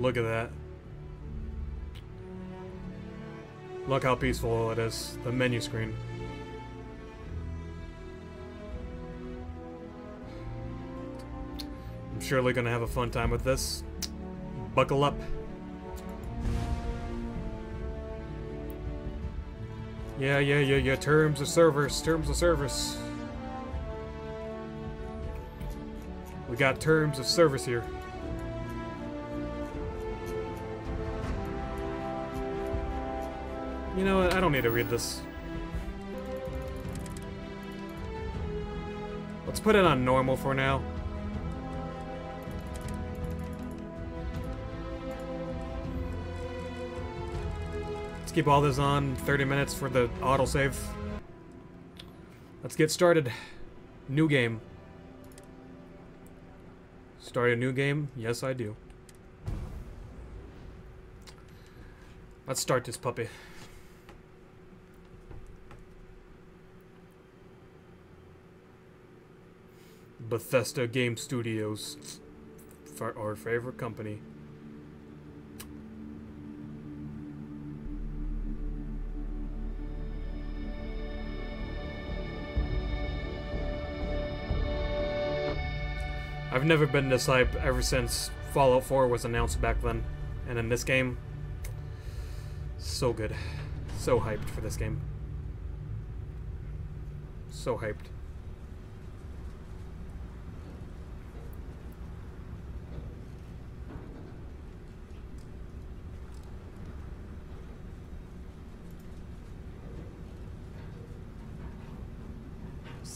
Look at that. Look how peaceful it is. The menu screen. I'm surely gonna have a fun time with this. Buckle up. Yeah, yeah, yeah, yeah. Terms of service. Terms of service. We got terms of service here. You know what? I don't need to read this. Let's put it on normal for now. Let's keep all this on 30 minutes for the autosave. Let's get started. New game. Start a new game? Yes, I do. Let's start this puppy. Bethesda Game Studios. Our favorite company. I've never been this hype ever since Fallout 4 was announced back then. And in this game, so good. So hyped for this game. So hyped.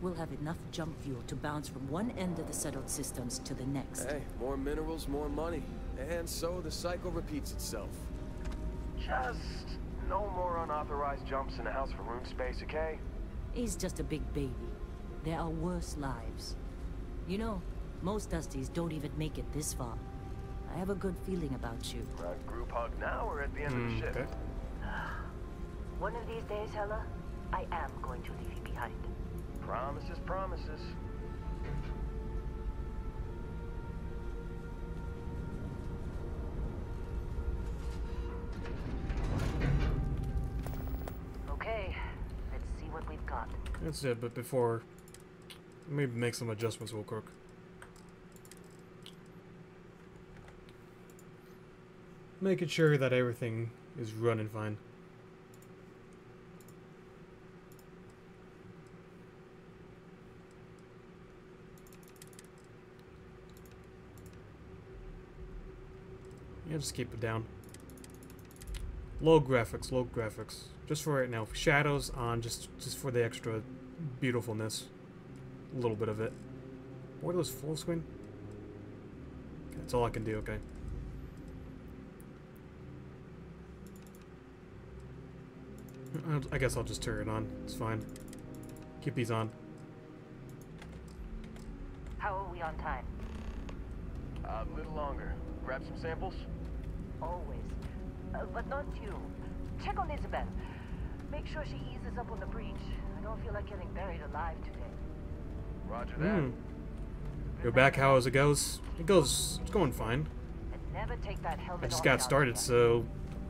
we'll have enough jump fuel to bounce from one end of the settled systems to the next. Hey, more minerals, more money. And so the cycle repeats itself. Just no more unauthorized jumps in the house for room space, okay? He's just a big baby. There are worse lives. You know, most Dusties don't even make it this far. I have a good feeling about you. A group hug now or at the end of the Hmm, shift? okay. One of these days, Heller, I am going to leave you behind. Promises, promises. Okay, let's see what we've got. That's it, but before... Let me make some adjustments real quick. Making sure that everything is running fine. Yeah, just keep it down. Low graphics, low graphics. Just for right now. Shadows on, just just for the extra beautifulness. A little bit of it. What are those full screen? That's all I can do, okay. I'll- I guess I'll just turn it on. It's fine. Keep these on. How are we on time? A little longer. Grab some samples? Always. Uh, but not you. Check on Isabel. Make sure she eases up on the breach. I don't feel like getting buried alive today. Roger that. Hmm. Go back how as it goes. It goes it's going fine. And never take that helmet I just got started, so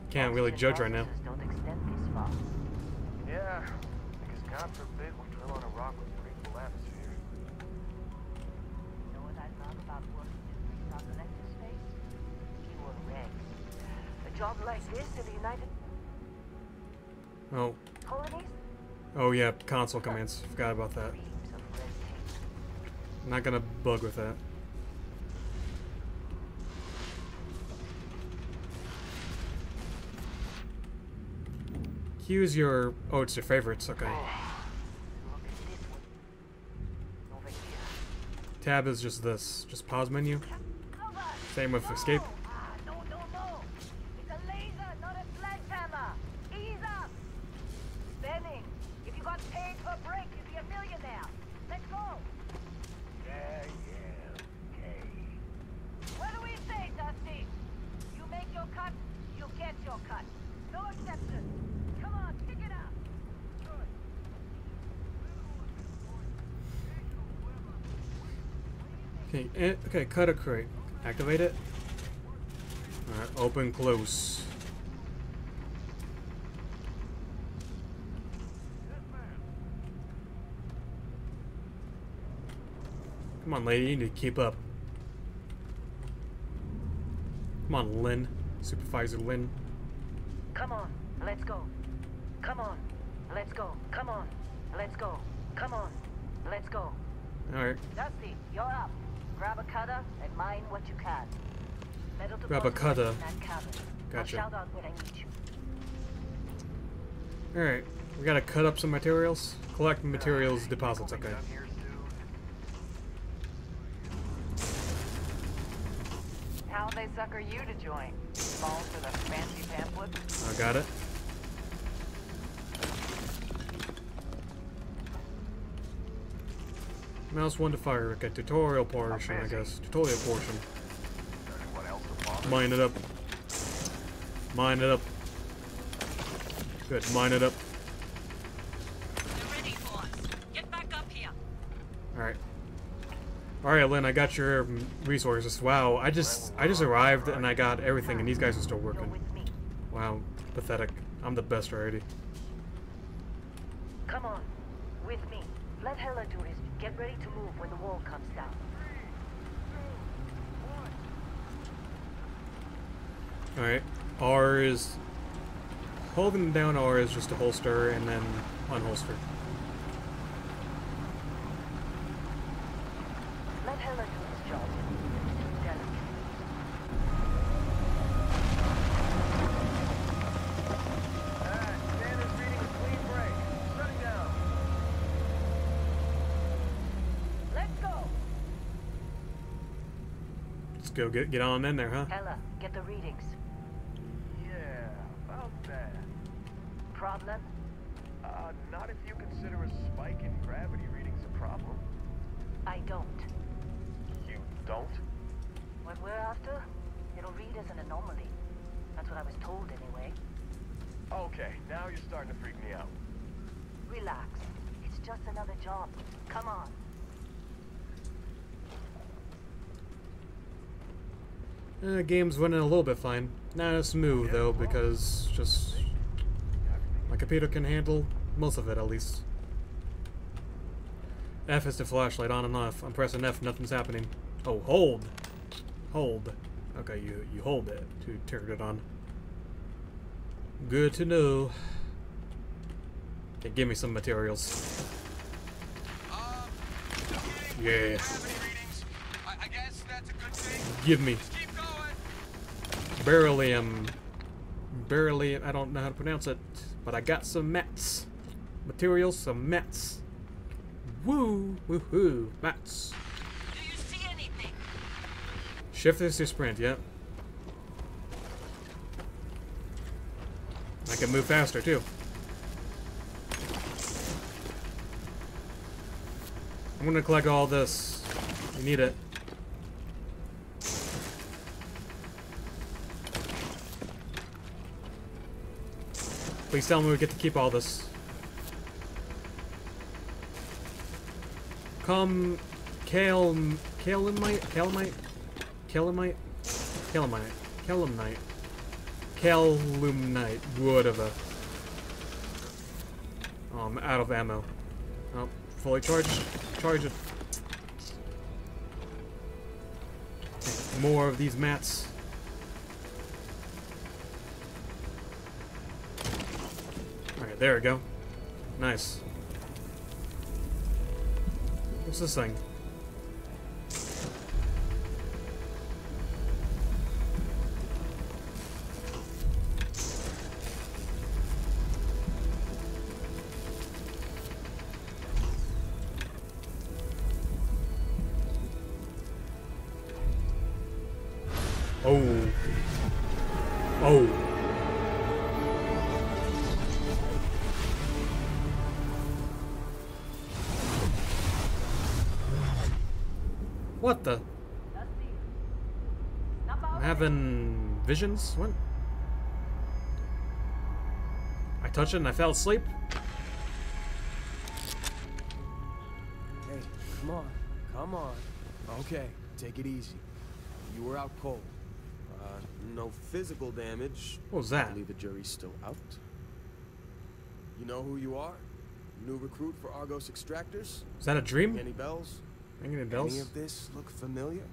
can't really judge right now. Don't extend this far. Yeah, because God forbid we job like this in the United... Oh, Colonies? oh yeah, console commands. Forgot about that. Reams of red tape. Not gonna bug with that. Q's your... Oh, it's your favorites. Okay. Oh. Look at this one. Over here. Tab is just this. Just pause menu. Same with escape. Ah, no, no, no. It's a laser, not a sledgehammer. Ease up. Benning, if you got paid per break, you'd be a millionaire. Let's go. Yeah, yeah, okay. What do we say, Dusty? You make your cut, you get your cut. No exceptions. Come on, pick it up. Good. Okay, okay, cut a crate. Activate it. Alright, open, close. Come on, lady, you need to keep up. Come on, Lin. Supervisor Lin. Come on, let's go. Come on, let's go. Come on, let's go. Come on, let's go. Alright, Dusty, you're up. Grab a cutter and mine what you can. Metal Grab a cutter. Gotcha. I'll shout out when I need you. alright. We gotta cut up some materials. Collect materials deposits, okay. Done here soon. How they sucker you to join? Fall for the fancy pamphlets? I got it. Mouse one to fire. Okay, tutorial portion, I guess. Tutorial portion. Anyone else to bother? Mine it up. Mine it up. Good, mine it up. They're ready for us. Get back up here. Alright. Alright, Lin, I got your resources. Wow, I just I just arrived and I got everything and these guys are still working. Wow, pathetic. I'm the best already. Come on, with me. Let Heller do his. Get ready to move when the wall comes down. Alright. R is holding down R is just a holster and then unholster. Go. Get get on in there, huh? Ella, get the readings. Yeah, about that. Problem? Uh, not if you consider a spike in gravity readings a problem. I don't. You don't? What we're after, it'll read as an anomaly. That's what I was told anyway. Okay, now you're starting to freak me out. Relax. It's just another job. Come on. Uh, game's running a little bit fine. Not as smooth though, because just my computer can handle most of it at least. F is the flashlight on and off. I'm pressing F, nothing's happening. Oh, hold. Hold. Okay, you you hold it to turn it on. Good to know. Okay, give me some materials. Yeah. I, I. Give me. Beryllium. Beryllium. I don't know how to pronounce it, but I got some mats. Materials, some mats. Woo, woohoo, mats. Do you see anything? Shift is to sprint, yep. I can move faster too. I'm gonna collect all this. You need it. Please tell me we get to keep all this. Come, Kale, Kalemite, Kalemite, Kalemite, Kalemite, Kalemite, Kalumnite, whatever. Oh, I'm out of ammo. Oh, fully charged. Charge it. More of these mats. Alright, there we go. Nice. What's this thing? Visions? What? I touched it and I fell asleep? Hey, come on. Come on. Okay, take it easy. You were out cold. Uh, no physical damage. What was that? I believe the jury's still out. You know who you are? New recruit for Argos Extractors? Is that a dream? Any bells? Any Any of this look familiar?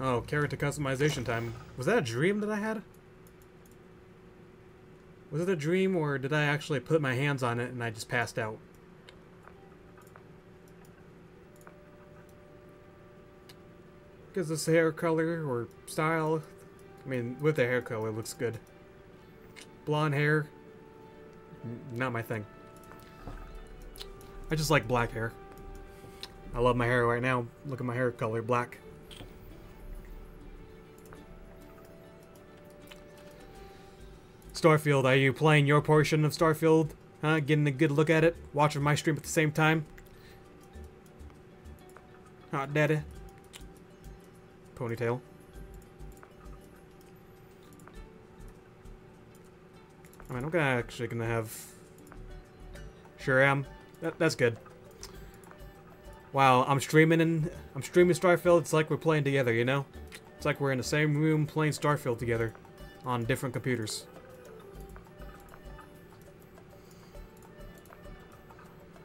Oh, character customization time. Was that a dream that I had? Was it a dream or did I actually put my hands on it and I just passed out? Because this hair color or style, I mean, with the hair color, it looks good. Blonde hair, not my thing. I just like black hair. I love my hair right now. Look at my hair color, black. Starfield, are you playing your portion of Starfield? Huh? Getting a good look at it? Watching my stream at the same time? Hot daddy. Ponytail. I mean, I'm gonna actually gonna have... Sure am. That, that's good. Wow, I'm streaming and I'm streaming Starfield. It's like we're playing together, you know? It's like we're in the same room playing Starfield together on different computers.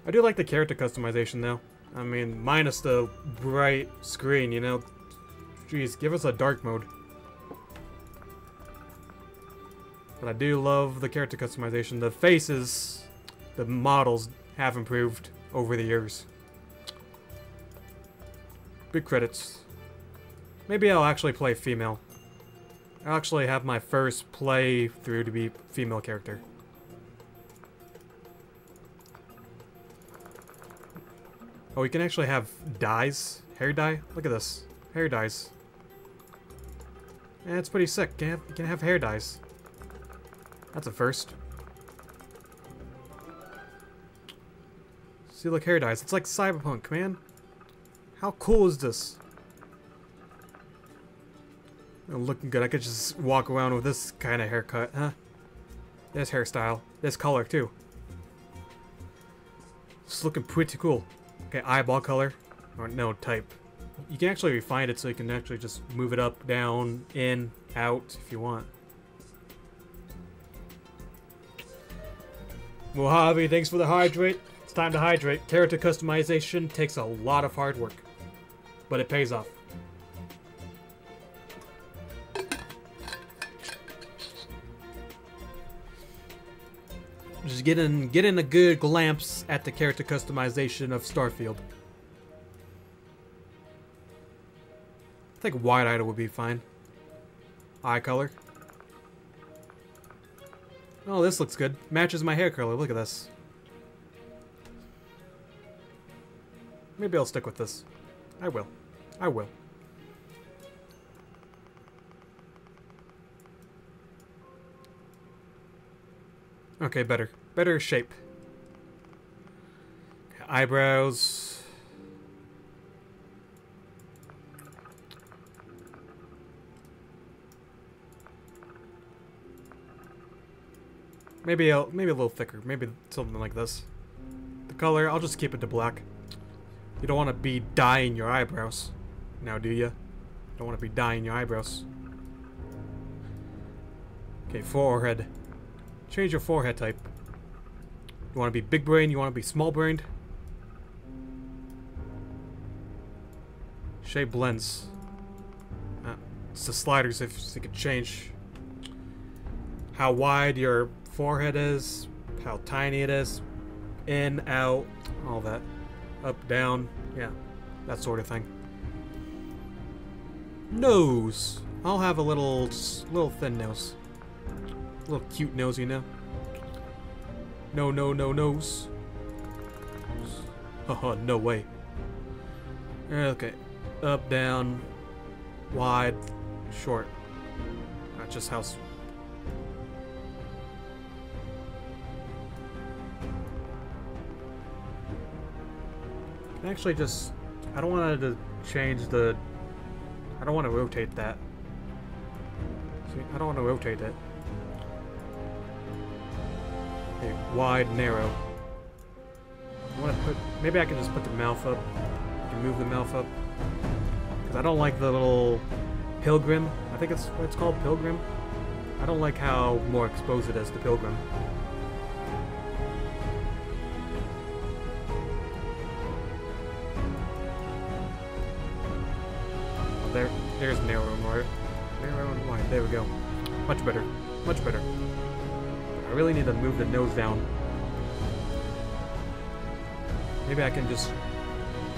I do like the character customization though. I mean, minus the bright screen, you know? Jeez, give us a dark mode. But I do love the character customization. The faces, the models have improved over the years. Big credits. Maybe I'll actually play female. I'll actually have my first playthrough to be female character. Oh, we can actually have dyes. Hair dye. Look at this. Hair dyes. Yeah, it's pretty sick. Can have, you can have hair dyes. That's a first. See, look, hair dyes. It's like cyberpunk, man. How cool is this? Oh, looking good. I could just walk around with this kind of haircut, huh? This hairstyle. This color, too. It's looking pretty cool. Okay, eyeball color. Or no, type. You can actually refine it so you can actually just move it up, down, in, out if you want. Mojave, thanks for the hydrate. It's time to hydrate. Character customization takes a lot of hard work, but it pays off. Just getting getting a good glimpse at the character customization of Starfield. I think wide-eyed would be fine. Eye color. Oh, this looks good. Matches my hair color. Look at this. Maybe I'll stick with this. I will. I will. Okay, better. Better shape. Eyebrows. Maybe a maybe a little thicker. Maybe something like this. The color, I'll just keep it to black. You don't want to be dyeing your eyebrows. Now, do you? Don't want to be dyeing your eyebrows. Okay, forehead. Change your forehead type. You want to be big brain? You want to be small brained? Shape blends. Uh, it's the sliders if you could change how wide your forehead is, how tiny it is. In, out, all that. Up, down, yeah, that sort of thing. Nose. I'll have a little, little thin nose. A little cute nose, you know. No, no, no nose. Haha, oh, no way. Okay. Up, down, wide, short. Not just how. s- Can Actually, just I don't want to change the. I don't want to rotate that. See, I don't want to rotate it. Okay, wide, narrow. I want to put. Maybe I can just put the mouth up. I can move the mouth up. Because I don't like the little pilgrim. I think it's what it's called, pilgrim. I don't like how more exposed it is, the pilgrim. Oh, there, there's narrow and wide. Narrow and wide. There we go. Much better. Much better. I really need to move the nose down. Maybe I can just.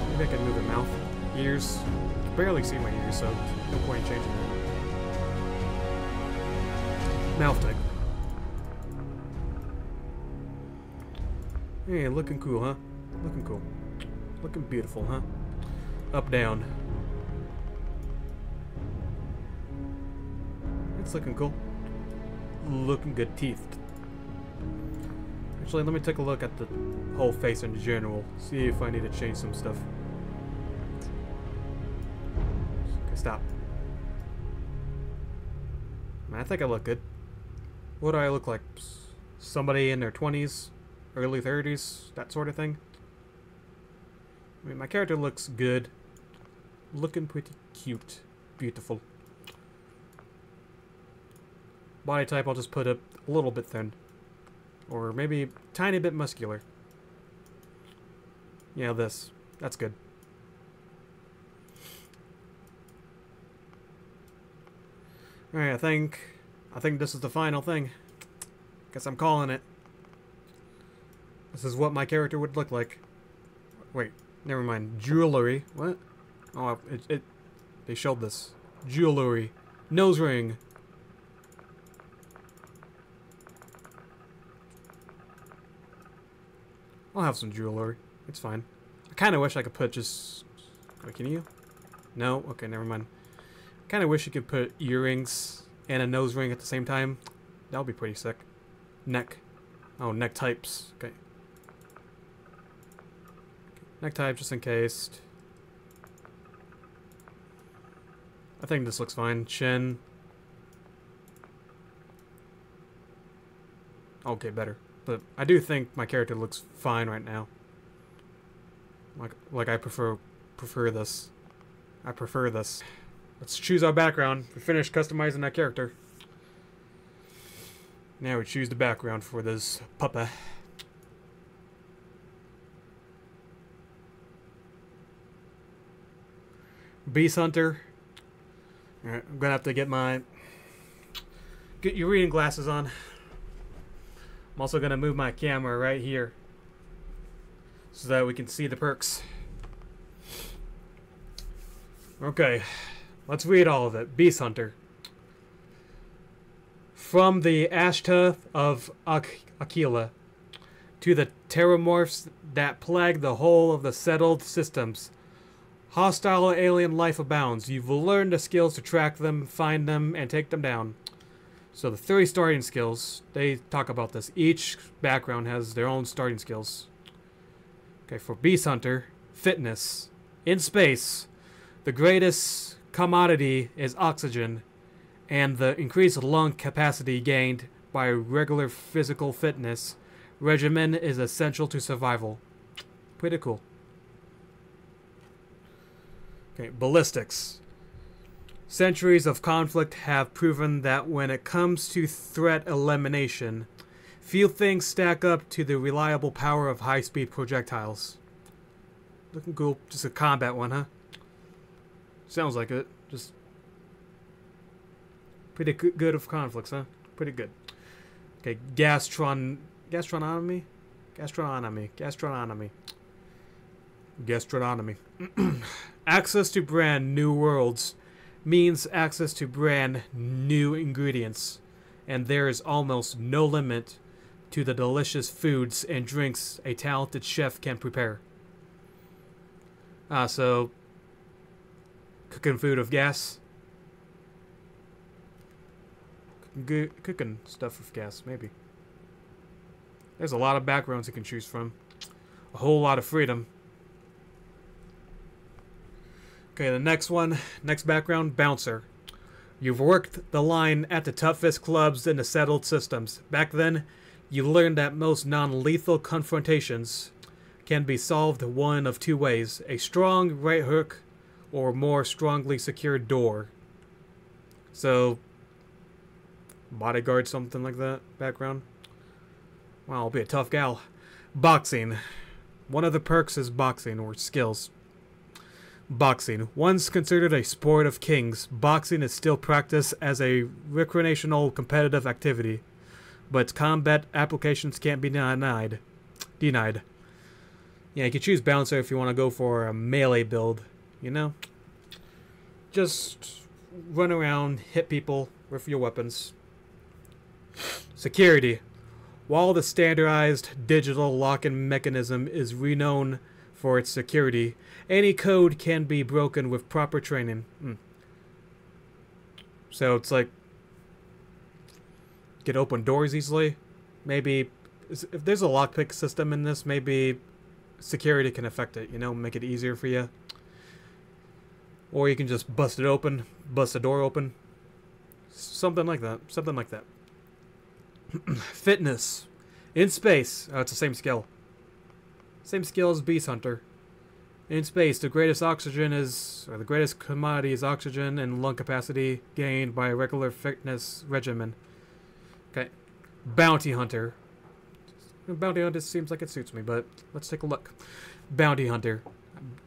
Maybe I can move the mouth. Ears. I barely see my ears, so no point in changing that. Mouth type. Hey, looking cool, huh? Looking cool. Looking beautiful, huh? Up, down. It's looking cool. Looking good teeth. Actually, let me take a look at the whole face in general. See if I need to change some stuff. Okay, stop. I think I look good. What do I look like? Somebody in their 20s, early 30s, that sort of thing? I mean, my character looks good. Looking pretty cute. Beautiful. Body type, I'll just put a little bit thin. Or maybe tiny bit muscular. Yeah, this. That's good. Alright, I think I think this is the final thing. Guess I'm calling it. This is what my character would look like. Wait, never mind. Jewelry. What? Oh, it, it they showed this. Jewelry. Nose ring. I'll have some jewelry. It's fine. I kind of wish I could put just. Wait, can you? No? Okay, never mind. I kind of wish you could put earrings and a nose ring at the same time. That would be pretty sick. Neck. Oh, neck types. Okay. Neck type just in case. I think this looks fine. Chin. Okay, better. But I do think my character looks fine right now. Like like I prefer prefer this. I prefer this. Let's choose our background. We finished customizing that character. Now we choose the background for this puppet. Beast Hunter. Alright, I'm gonna have to get my get your reading glasses on. I'm also gonna move my camera right here so that we can see the perks. Okay, let's read all of it. Beast Hunter. From the Ashta of Ak- Aquila to the terrormorphs that plague the whole of the settled systems. Hostile alien life abounds. You've learned the skills to track them, find them, and take them down. So the three starting skills, they talk about this. Each background has their own starting skills. Okay, for Beast Hunter, fitness. In space, the greatest commodity is oxygen, and the increased lung capacity gained by regular physical fitness regimen is essential to survival. Pretty cool. Okay, ballistics. Centuries of conflict have proven that when it comes to threat elimination, few things stack up to the reliable power of high speed projectiles. Looking cool. Just a combat one, huh? Sounds like it. Just pretty good good of conflicts, huh? Pretty good. Okay, Gastron gastronomy, gastronomy, gastronomy, gastronomy. access to brand new worlds means access to brand new ingredients, and there is almost no limit to the delicious foods and drinks a talented chef can prepare. Ah, so cooking food of gas. Cooking, cooking stuff with gas, maybe. There's a lot of backgrounds you can choose from. A whole lot of freedom. Okay, the next one, next background, bouncer. You've worked the line at the toughest clubs in the settled systems. Back then, you learned that most non lethal confrontations can be solved one of two ways a strong right hook or more strongly secured door. So, bodyguard, something like that, background. Wow, I'll be a tough gal. Boxing. One of the perks is boxing or skills. Boxing. Once considered a sport of kings, boxing is still practiced as a recreational competitive activity, but combat applications can't be denied. Denied. Yeah, you can choose bouncer if you want to go for a melee build, you know? Just run around, hit people with your weapons. Security. While the standardized digital lock-in mechanism is renowned for its security, any code can be broken with proper training. Hmm. So it's like get open doors easily. Maybe if there's a lockpick system in this, maybe security can affect it. You know, make it easier for you. Or you can just bust it open, bust the door open. Something like that. Something like that. Fitness. In space. Oh, it's the same skill. Same skill as Beast Hunter. In space, the greatest oxygen is, or the greatest commodity is oxygen and lung capacity gained by a regular fitness regimen. Okay. Bounty Hunter. Bounty Hunter seems like it suits me, but let's take a look. Bounty Hunter.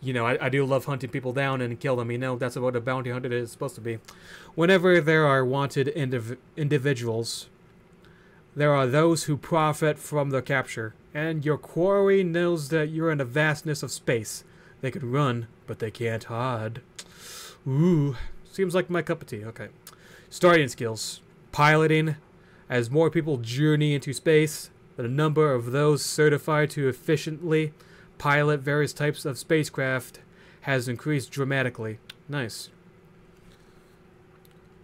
You know, I, I do love hunting people down and kill them. You know, that's what a bounty hunter is supposed to be. Whenever there are wanted indiv- individuals, there are those who profit from their capture, and your quarry knows that you're in the vastness of space. They can run, but they can't hide. Ooh, seems like my cup of tea. Okay. Starting skills. Piloting. As more people journey into space, the number of those certified to efficiently pilot various types of spacecraft has increased dramatically. Nice.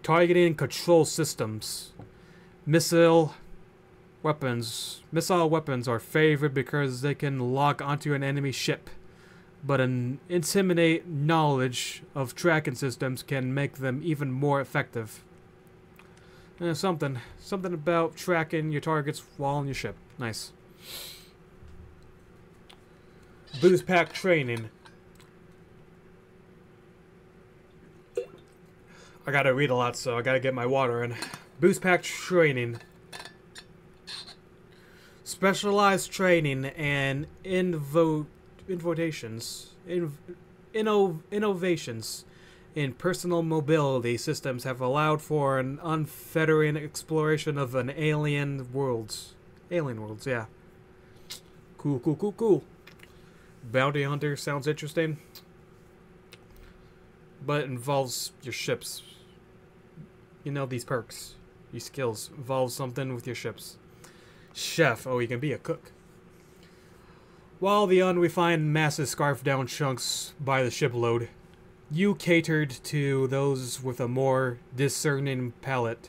Targeting control systems. Missile weapons. Missile weapons are favored because they can lock onto an enemy ship, but an intimidate knowledge of tracking systems can make them even more effective. Eh, something. Something about tracking your targets while on your ship. Nice. Boost pack training. I gotta read a lot, so I gotta get my water in. Boost pack training. Specialized training and invo invotations, in, inno, innovations in personal mobility systems have allowed for an unfettering exploration of an alien worlds. Alien worlds, yeah. Cool, cool, cool, cool. Bounty Hunter sounds interesting. But it involves your ships. You know, these perks, these skills, involve something with your ships. Chef, oh, you can be a cook. While the unrefined masses scarf down chunks by the shipload, you catered to those with a more discerning palate.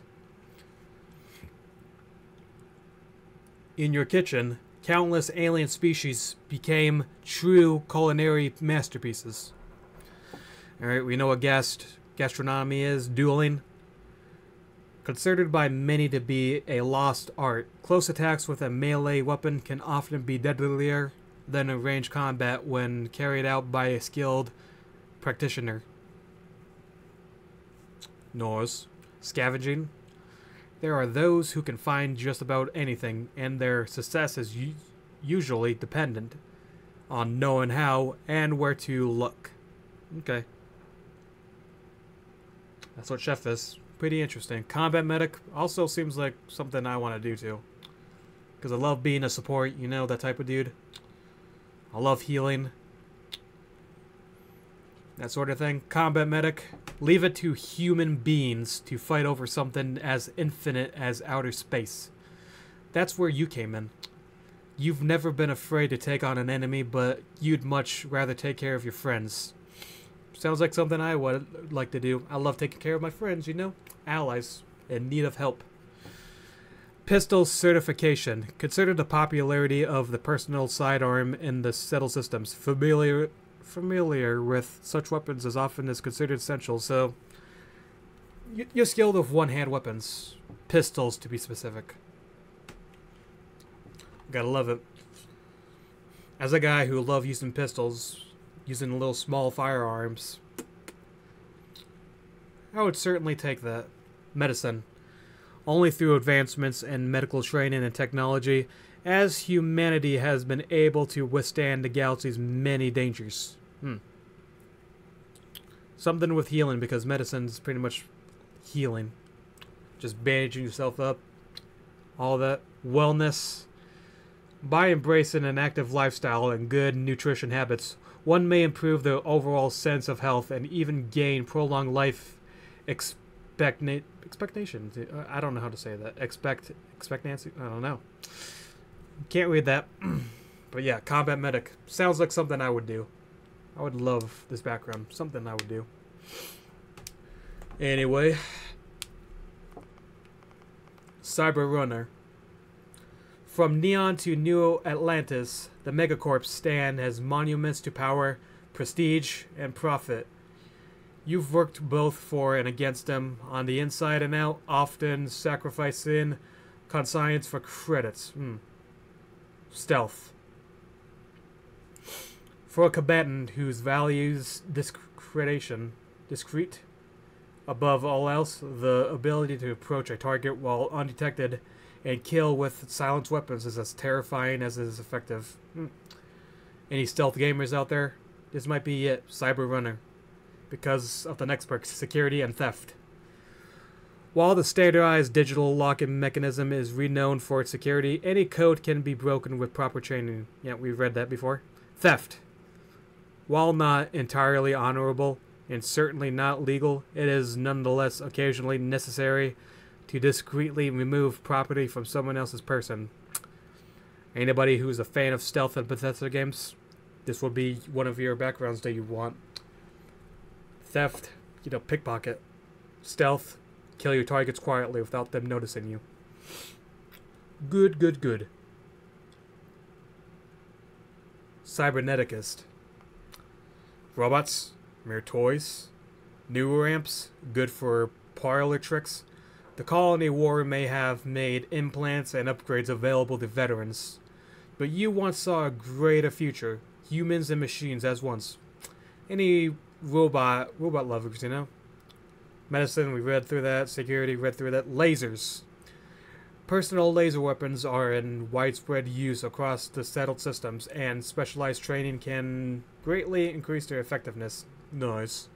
In your kitchen, countless alien species became true culinary masterpieces. Alright, we know what gast gastronomy is, dueling. Considered by many to be a lost art, close attacks with a melee weapon can often be deadlier than a range combat when carried out by a skilled practitioner. Nors. Scavenging. There are those who can find just about anything, and their success is usually dependent on knowing how and where to look. Okay. That's what Chef is. Pretty interesting. Combat Medic also seems like something I want to do too. Because I love being a support, you know, that type of dude. I love healing. That sort of thing. Combat medic. Leave it to human beings to fight over something as infinite as outer space. That's where you came in. You've never been afraid to take on an enemy, but you'd much rather take care of your friends. Sounds like something I would like to do. I love taking care of my friends, you know? Allies in need of help. Pistol certification. Consider the popularity of the personal sidearm in the settle systems. Familiar familiar with such weapons as often is considered essential, so you're skilled with one-hand weapons. Pistols, to be specific. Gotta love it. As a guy who love using pistols, using little small firearms, I would certainly take that. Medicine. Only through advancements in medical training and technology as humanity has been able to withstand the galaxy's many dangers. Hmm. Something with healing because medicine's pretty much healing. Just bandaging yourself up. All that. Wellness. By embracing an active lifestyle and good nutrition habits, one may improve the overall sense of health and even gain prolonged life expectna- expectation. Uh, I don't know how to say that. Expect expectancy. I don't know. Can't read that. but yeah, combat medic sounds like something I would do. I would love this background. Something I would do. Anyway, Cyber Runner. From Neon to New Atlantis, the Megacorps stand as monuments to power, prestige, and profit. You've worked both for and against them, on the inside and out, often sacrificing conscience for credits. Hmm. Stealth. For a combatant whose values discretion, discreet, above all else, the ability to approach a target while undetected and kill with silenced weapons is as terrifying as it is effective. Hmm. Any stealth gamers out there? This might be it. Cyber Runner because of the next perk, security and theft. While the standardized digital locking mechanism is renowned for its security, any code can be broken with proper training. Yeah, we've read that before. Theft. While not entirely honorable and certainly not legal, it is nonetheless occasionally necessary to discreetly remove property from someone else's person. Anybody who's a fan of stealth and Bethesda games, this will be one of your backgrounds that you want theft, you know, pickpocket, stealth, kill your targets quietly without them noticing you. Good, good, good. Cyberneticist. Robots, mere toys. Neuroamps, good for parlor tricks. The colony war may have made implants and upgrades available to veterans. But you once saw a greater future, humans and machines as once. Any robot robot lovers, you know. Medicine, we read through that. Security, read through that. Lasers. Personal laser weapons are in widespread use across the settled systems, and specialized training can greatly increase their effectiveness. Nice.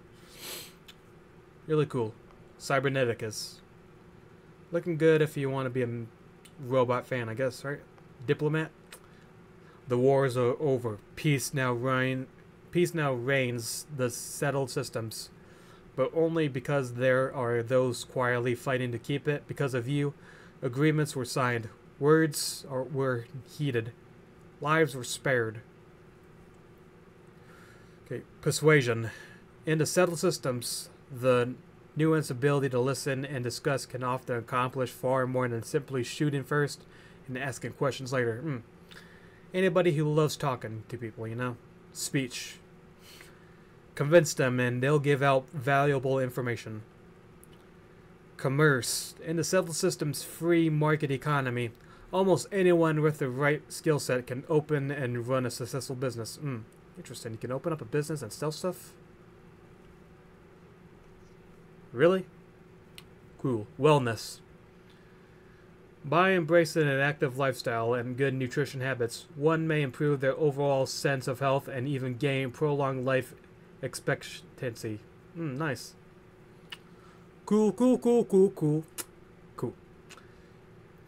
Really cool. Cyberneticus. Looking good if you want to be a robot fan, I guess, right? Diplomat. The wars are over. Peace now reign peace now reigns the settled systems, but only because there are those quietly fighting to keep it. Because of you, agreements were signed, words are, were heeded, lives were spared. Okay, persuasion. In the settled systems, the nuanced ability to listen and discuss can often accomplish far more than simply shooting first and asking questions later. Mm. Anybody who loves talking to people, you know? Speech convince them and they'll give out valuable information. Commerce. In the settled system's free market economy, almost anyone with the right skill set can open and run a successful business. Hmm, interesting. You can open up a business and sell stuff? Really? Cool. Wellness. By embracing an active lifestyle and good nutrition habits, one may improve their overall sense of health and even gain prolonged life expectancy. Mm, nice. Cool, cool, cool, cool, cool. Cool.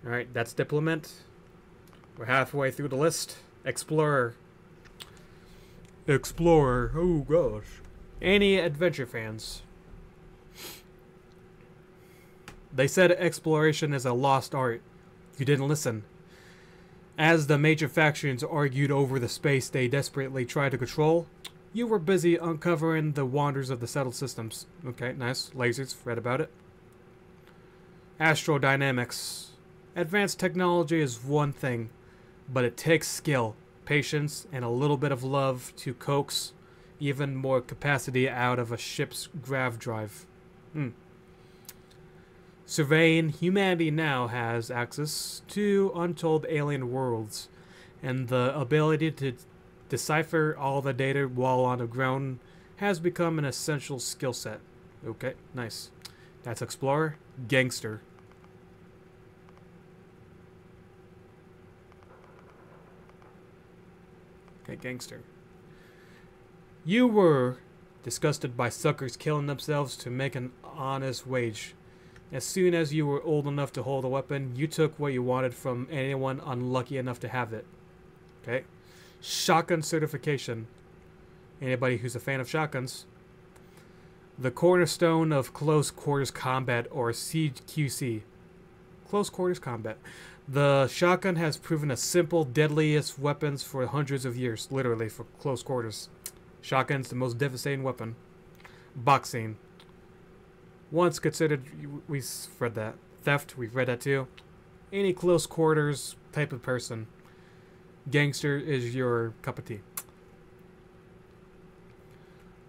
Alright, that's Diplomat. We're halfway through the list. Explorer. Explorer. Oh gosh. Any adventure fans? They said exploration is a lost art. You didn't listen. As the major factions argued over the space they desperately tried to control, you were busy uncovering the wonders of the settled systems. Okay, nice. Lasers, read about it. Astrodynamics. Advanced technology is one thing, but it takes skill, patience, and a little bit of love to coax even more capacity out of a ship's grav drive. Hmm. Surveying humanity now has access to untold alien worlds, and the ability to decipher all the data while on the ground has become an essential skill set. Okay, nice. That's Explorer. Gangster. Okay, Gangster. You were disgusted by suckers killing themselves to make an honest wage. As soon as you were old enough to hold a weapon, you took what you wanted from anyone unlucky enough to have it. Okay? Shotgun certification. Anybody who's a fan of shotguns. The cornerstone of close quarters combat, or CQC. Close quarters combat. The shotgun has proven a simple, deadliest weapons for hundreds of years, literally, for close quarters. Shotgun's the most devastating weapon. Boxing. Once considered, we've read that. Theft, we've read that too. Any close quarters type of person. Gangster is your cup of tea.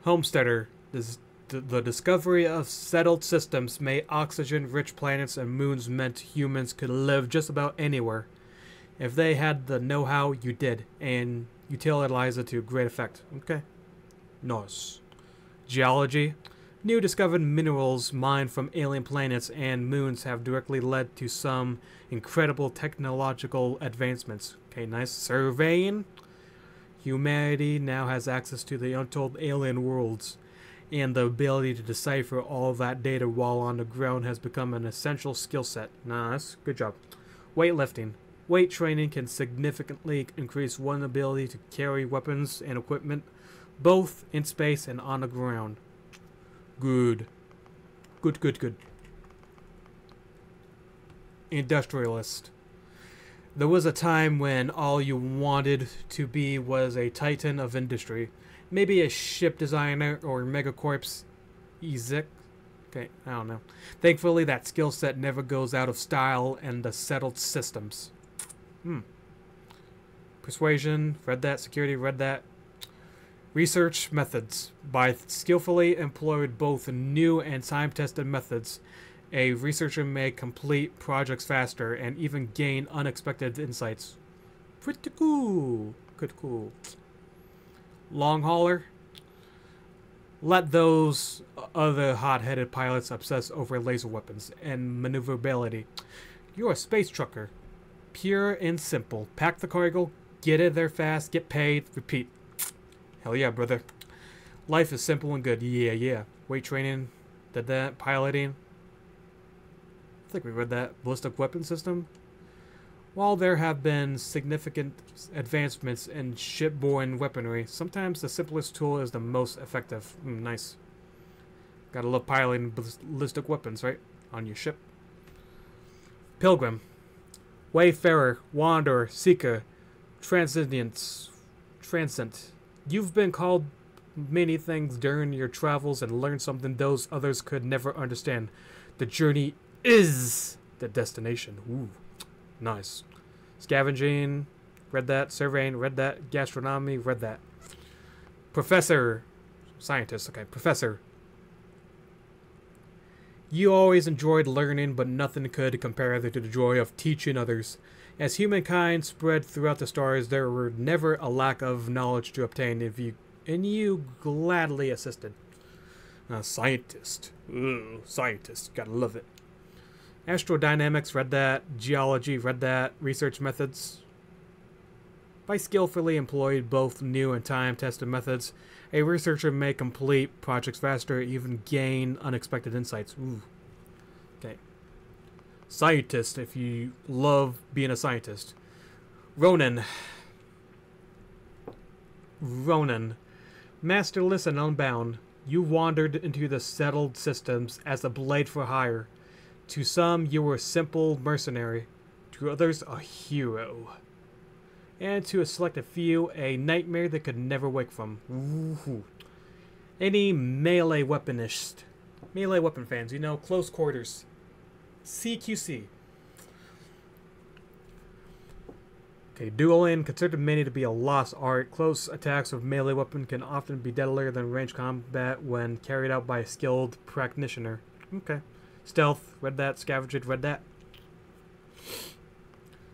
Homesteader. The, discovery of settled systems made oxygen rich planets and moons meant humans could live just about anywhere. If they had the know how, you did, and utilized it to great effect. Okay. Nice. Geology. New discovered minerals mined from alien planets and moons have directly led to some incredible technological advancements. Okay, nice. Surveying. Humanity now has access to the untold alien worlds, and the ability to decipher all that data while on the ground has become an essential skill set. Nice. Good job. Weightlifting. Weight training can significantly increase one's ability to carry weapons and equipment both in space and on the ground. Good. Good, good, good. Industrialist. There was a time when all you wanted to be was a titan of industry. Maybe a ship designer or megacorp's Ezek. Okay, I don't know. Thankfully, that skill set never goes out of style and the settled systems. Hmm. Persuasion, read that. Security, read that. Research methods. By skillfully employed both new and time-tested methods, a researcher may complete projects faster and even gain unexpected insights. Pretty cool. Good cool. Long hauler. Let those other hot-headed pilots obsess over laser weapons and maneuverability. You're a space trucker. Pure and simple. Pack the cargo, get it there fast, get paid, repeat. Hell yeah, brother. Life is simple and good. Yeah, yeah. Weight training, did that. Piloting. I think we read that. Ballistic weapon system. While there have been significant advancements in shipborne weaponry, sometimes the simplest tool is the most effective. Mm, nice. Gotta love piloting ballistic weapons, right? On your ship. Pilgrim. Wayfarer, Wanderer, Seeker, Transcendence, Transcent. You've been called many things during your travels and learned something those others could never understand. The journey is the destination. Ooh, nice. Scavenging, read that. Surveying, read that. Gastronomy, read that. Professor, scientist, okay. Professor. You always enjoyed learning, but nothing could compare to the joy of teaching others. As humankind spread throughout the stars, there were never a lack of knowledge to obtain if you and you gladly assisted. A scientist. Ooh, scientist. Gotta love it. Astrodynamics, read that. Geology, read that. Research methods. By skillfully employed both new and time-tested methods, a researcher may complete projects faster, even gain unexpected insights. Ooh. Okay scientist if you love being a scientist. Ronin. Ronin. Masterless and unbound, you wandered into the settled systems as a blade for hire. To some, you were a simple mercenary. To others, a hero. And to a selected few, a nightmare they could never wake from. Ooh. Any melee weaponist. Melee weapon fans, you know, close quarters. CQC. Okay, dueling, considered many to be a lost art. Close attacks with melee weapon can often be deadlier than range combat when carried out by a skilled practitioner. Okay. Stealth, read that. Scavenged, read that.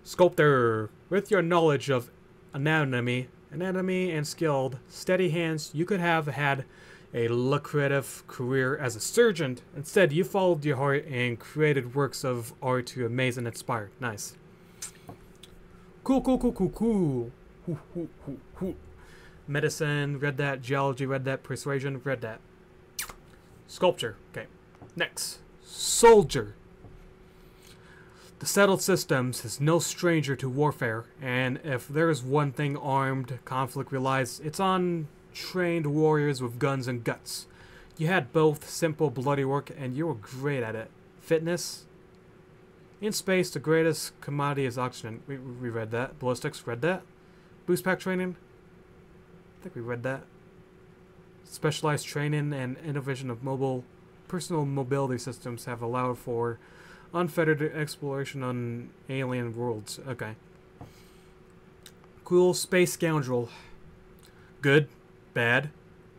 Sculptor, with your knowledge of anatomy, anatomy and skilled, steady hands, you could have had a lucrative career as a surgeon. Instead, you followed your heart and created works of art to amaze and inspire. Nice. Cool, cool, cool, cool, cool. Medicine, read that. Geology, read that. Persuasion, read that. Sculpture, okay. Next. Soldier. The settled systems is no stranger to warfare, and if there's one thing armed conflict relies, it's on trained warriors with guns and guts. You had both simple bloody work, and you were great at it. Fitness, in space, the greatest commodity is oxygen. We, we read that. Ballistics, read that. Boost pack training. I think we read that. Specialized training and innovation of mobile personal mobility systems have allowed for unfettered exploration on alien worlds. Okay. Cool space scoundrel. Good, bad.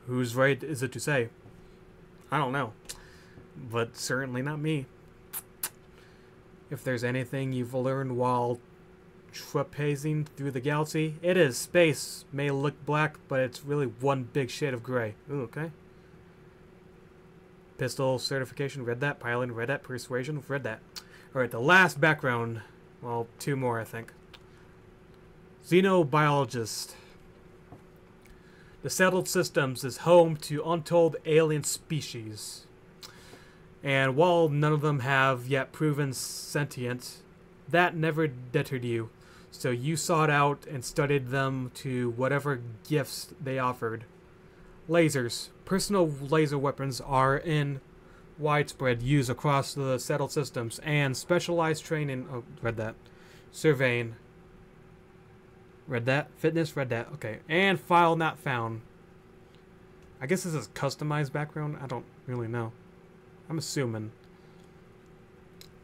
Who's right is it to say? I don't know. But certainly not me. If there's anything you've learned while trapezing through the galaxy, it is. Space may look black, but it's really one big shade of gray. Ooh, okay. Pistol certification, read that. Piloting, read that. Persuasion, read that. Alright, the last background. Well, two more, I think. Xenobiologist. The settled systems is home to untold alien species. And while none of them have yet proven sentient, that never deterred you. So you sought out and studied them to whatever gifts they offered. Lasers. Personal laser weapons are in widespread use across the settled systems, and specialized training. Oh, read that. Surveying. Read that. Fitness. Read that. Okay. And file not found. I guess this is customized background. I don't really know. I'm assuming.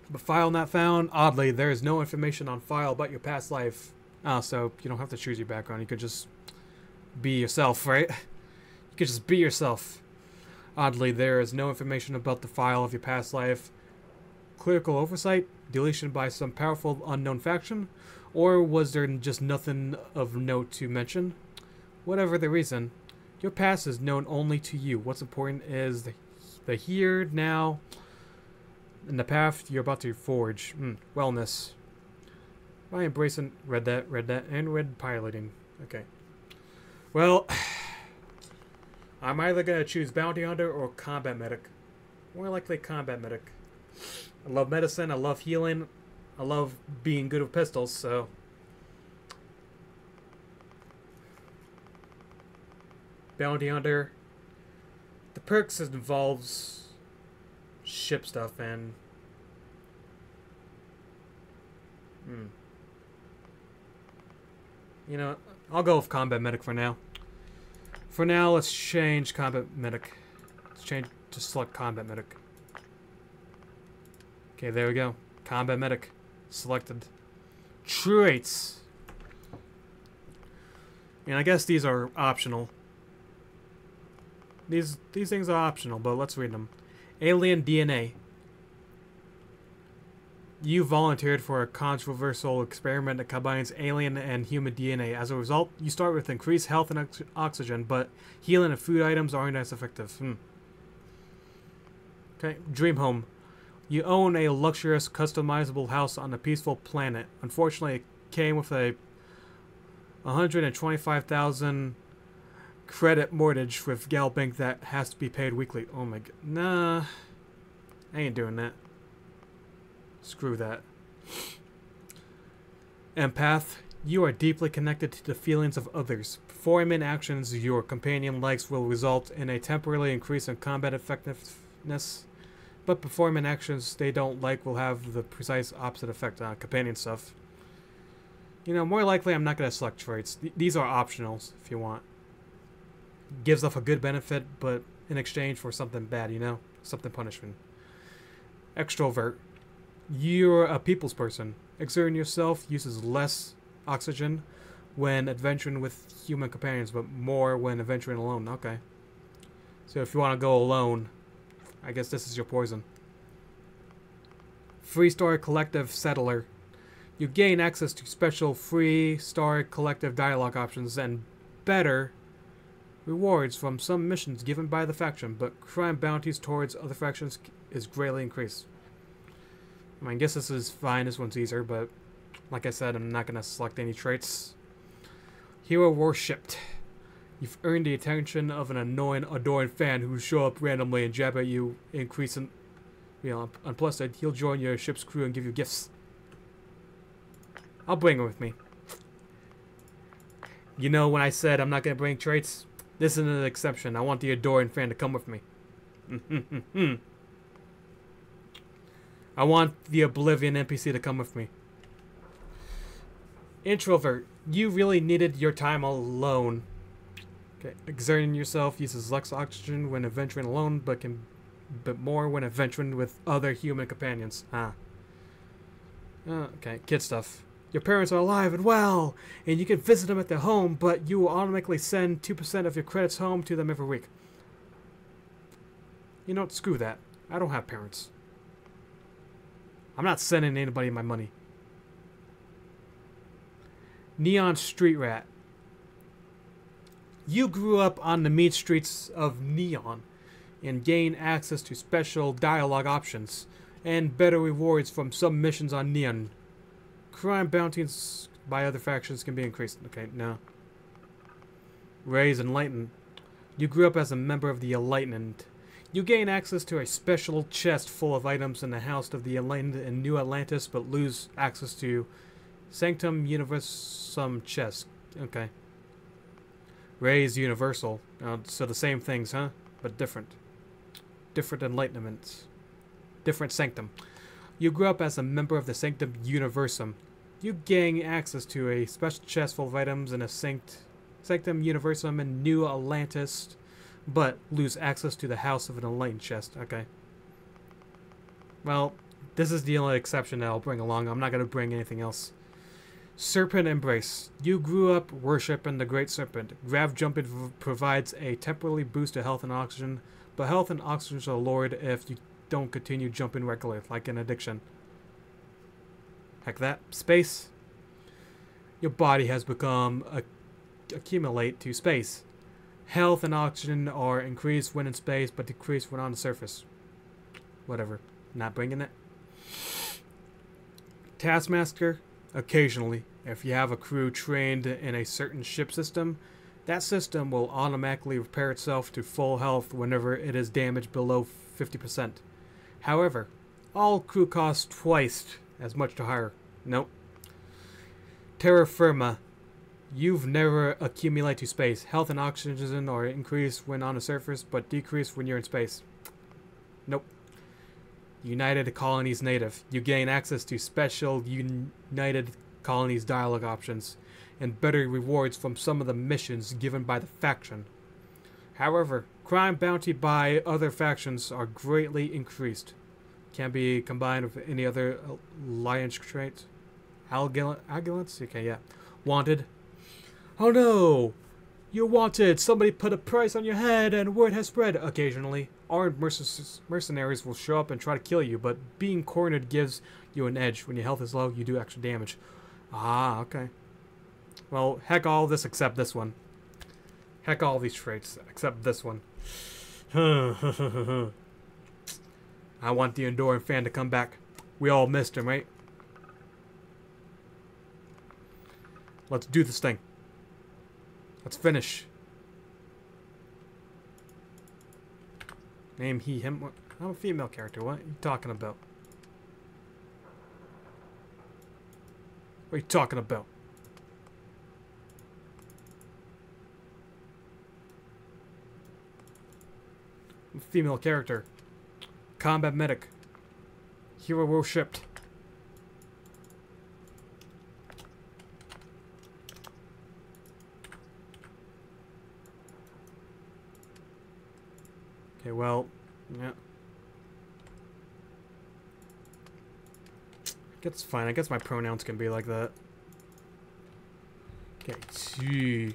But file not found. Oddly, there is no information on file about your past life. Oh, so you don't have to choose your background. You could just be yourself, right? You could just be yourself. Oddly, there is no information about the file of your past life. Clerical oversight, deletion by some powerful unknown faction, or was there just nothing of note to mention? Whatever the reason, your past is known only to you. What's important is the, the here, now, and the path you're about to forge. Mm, wellness. By embracing, read that, read that, and read piloting. Okay. Well, I'm either going to choose Bounty Hunter or Combat Medic. More likely Combat Medic. I love medicine, I love healing, I love being good with pistols, so... Bounty Hunter. The perks involves ship stuff and... Hmm. You know, I'll go with Combat Medic for now. For now, let's change Combat Medic. Let's change to select Combat Medic. Okay, there we go. Combat Medic. Selected. Traits. And I guess these are optional. These these things are optional, but let's read them. Alien DNA. You volunteered for a controversial experiment that combines alien and human DNA. As a result, you start with increased health and ox oxygen, but healing and food items aren't as effective. Hmm. Okay, Dream Home. You own a luxurious, customizable house on a peaceful planet. Unfortunately, it came with a 125,000 credit mortgage with Gal Bank that has to be paid weekly. Oh my god. Nah. I ain't doing that. Screw that. Empath, You are deeply connected to the feelings of others. Performing actions your companion likes will result in a temporary increase in combat effectiveness, but performing actions they don't like will have the precise opposite effect on companion stuff. You know, more likely I'm not going to select traits. Th- these are optionals if you want. Gives off a good benefit, but in exchange for something bad, you know? Something punishment. Extrovert. You're a people's person. Exerting yourself uses less oxygen when adventuring with human companions, but more when adventuring alone. Okay. So if you want to go alone, I guess this is your poison. Freestar Collective Settler. You gain access to special Freestar Collective dialogue options and better rewards from some missions given by the faction, but crime bounties towards other factions is greatly increased. I mean, I guess this is fine. This one's easier, but like I said, I'm not going to select any traits. Hero Worshipped. You've earned the attention of an annoying, adoring fan who show up randomly and jab at you, increasing, you know, unpleasant. He'll join your ship's crew and give you gifts. I'll bring him with me. You know, when I said I'm not going to bring traits, this is an exception. I want the adoring fan to come with me. I want the Oblivion NPC to come with me. Introvert. You really needed your time alone. Okay. Exerting yourself uses less oxygen when adventuring alone, but can but more when adventuring with other human companions. Ah. Uh, okay, kid stuff. Your parents are alive and well, and you can visit them at their home, but you will automatically send 2% of your credits home to them every week. You know? Screw that. I don't have parents. I'm not sending anybody my money. Neon Street Rat. You grew up on the mean streets of Neon and gain access to special dialogue options and better rewards from some missions on Neon. Crime bounties by other factions can be increased. Okay, no. Raise Enlightened. You grew up as a member of the Enlightened. You gain access to a special chest full of items in the House of the Enlightened in New Atlantis, but lose access to Sanctum Universum chest. Okay. Raise Universal. Uh, so the same things, huh? But different. Different enlightenments. Different Sanctum. You grew up as a member of the Sanctum Universum. You gain access to a special chest full of items in a Sanct Sanctum Universum in New Atlantis, but lose access to the House of an Enlightened chest. Okay. Well, this is the only exception that I'll bring along. I'm not going to bring anything else. Serpent Embrace. You grew up worshiping the Great Serpent. Grav jumping provides a temporary boost to health and oxygen, but health and oxygen are lowered if you don't continue jumping regularly, like an addiction. Heck that. Space. Your body has become a- accumulate to space. Health and oxygen are increased when in space, but decreased when on the surface. Whatever. Not bringing it. Taskmaster. Occasionally, if you have a crew trained in a certain ship system, that system will automatically repair itself to full health whenever it is damaged below 50%. However, all crew cost twice as much to hire. Nope. Terra Firma. You've never accumulate to space. Health and oxygen are increased when on the surface, but decrease when you're in space. Nope. United Colonies Native. You gain access to special United Colonies dialogue options and better rewards from some of the missions given by the faction. However, crime bounty by other factions are greatly increased. Can be combined with any other uh, alliance traits. Agilance? Okay, yeah. Wanted. Oh no! You're wanted! Somebody put a price on your head and word has spread occasionally armed merc- mercenaries will show up and try to kill you, but being cornered gives you an edge. When your health is low, you do extra damage. Ah, okay. Well, heck all this except this one. Heck all these traits except this one. I want the Enduring fan to come back. We all missed him, right? Let's do this thing. Let's finish. Name he, him. What? I'm a female character. What are you talking about? What are you talking about? Female character. Combat medic. Hero worshipped. Okay, well, yeah. It's fine. I guess my pronouns can be like that. Okay, see.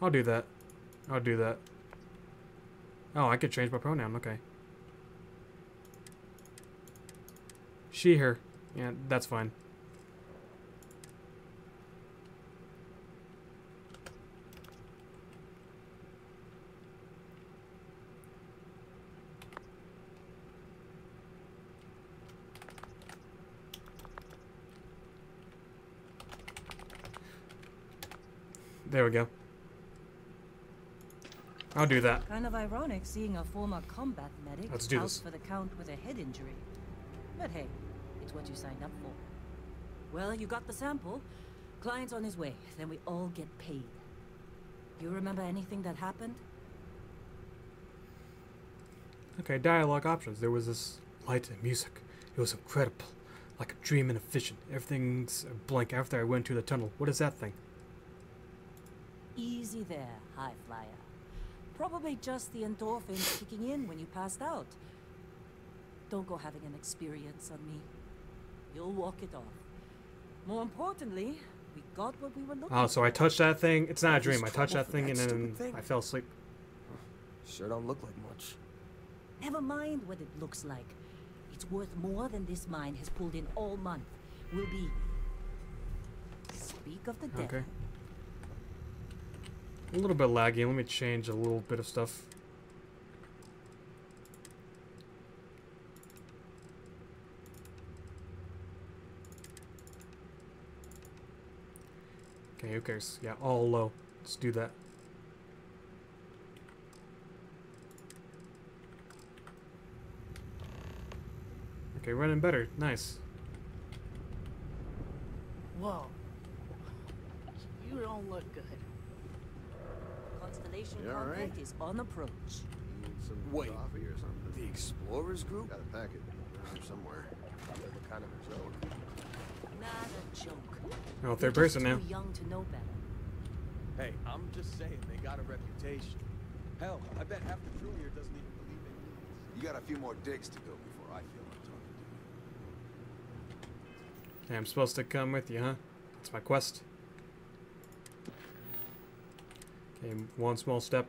I'll do that. I'll do that. Oh, I could change my pronoun. Okay. She, her. Yeah, that's fine. There we go. I'll do that. Kind of ironic seeing a former combat medic Let's do out this. for the count with a head injury. But hey, it's what you signed up for. Well, you got the sample. Client's on his way. Then we all get paid. You remember anything that happened? Okay, dialogue options. There was this light and music. It was incredible. Like a dream in a vision. Everything's a blank after I went through the tunnel. What is that thing? Easy there, high flyer. Probably just the endorphins kicking in when you passed out. Don't go having an experience on me. You'll walk it off. More importantly, we got what we were looking Oh, so I touched that thing. It's not a dream. I touched that thing that and then stupid thing? I fell asleep. Sure don't look like much. Never mind what it looks like. It's worth more than this mine has pulled in all month. We'll be. Speak of the devil. Okay. A little bit laggy. Let me change a little bit of stuff. Okay, who cares? Yeah, all low. Let's do that. Okay, running better. Nice. Whoa. You don't look good. Constellation You all right? contact is on approach. Need some Wait. coffee or something? The Explorers group? Got a packet around here somewhere. They look kind of a joke. Not a joke. Oh, third person now. Too young to know better. Hey, I'm just saying they got a reputation. Hell, I bet half the crew here doesn't even believe it. You got a few more digs to go before I feel like talking to you. Okay, I'm supposed to come with you, huh? That's my quest. Okay, one small step.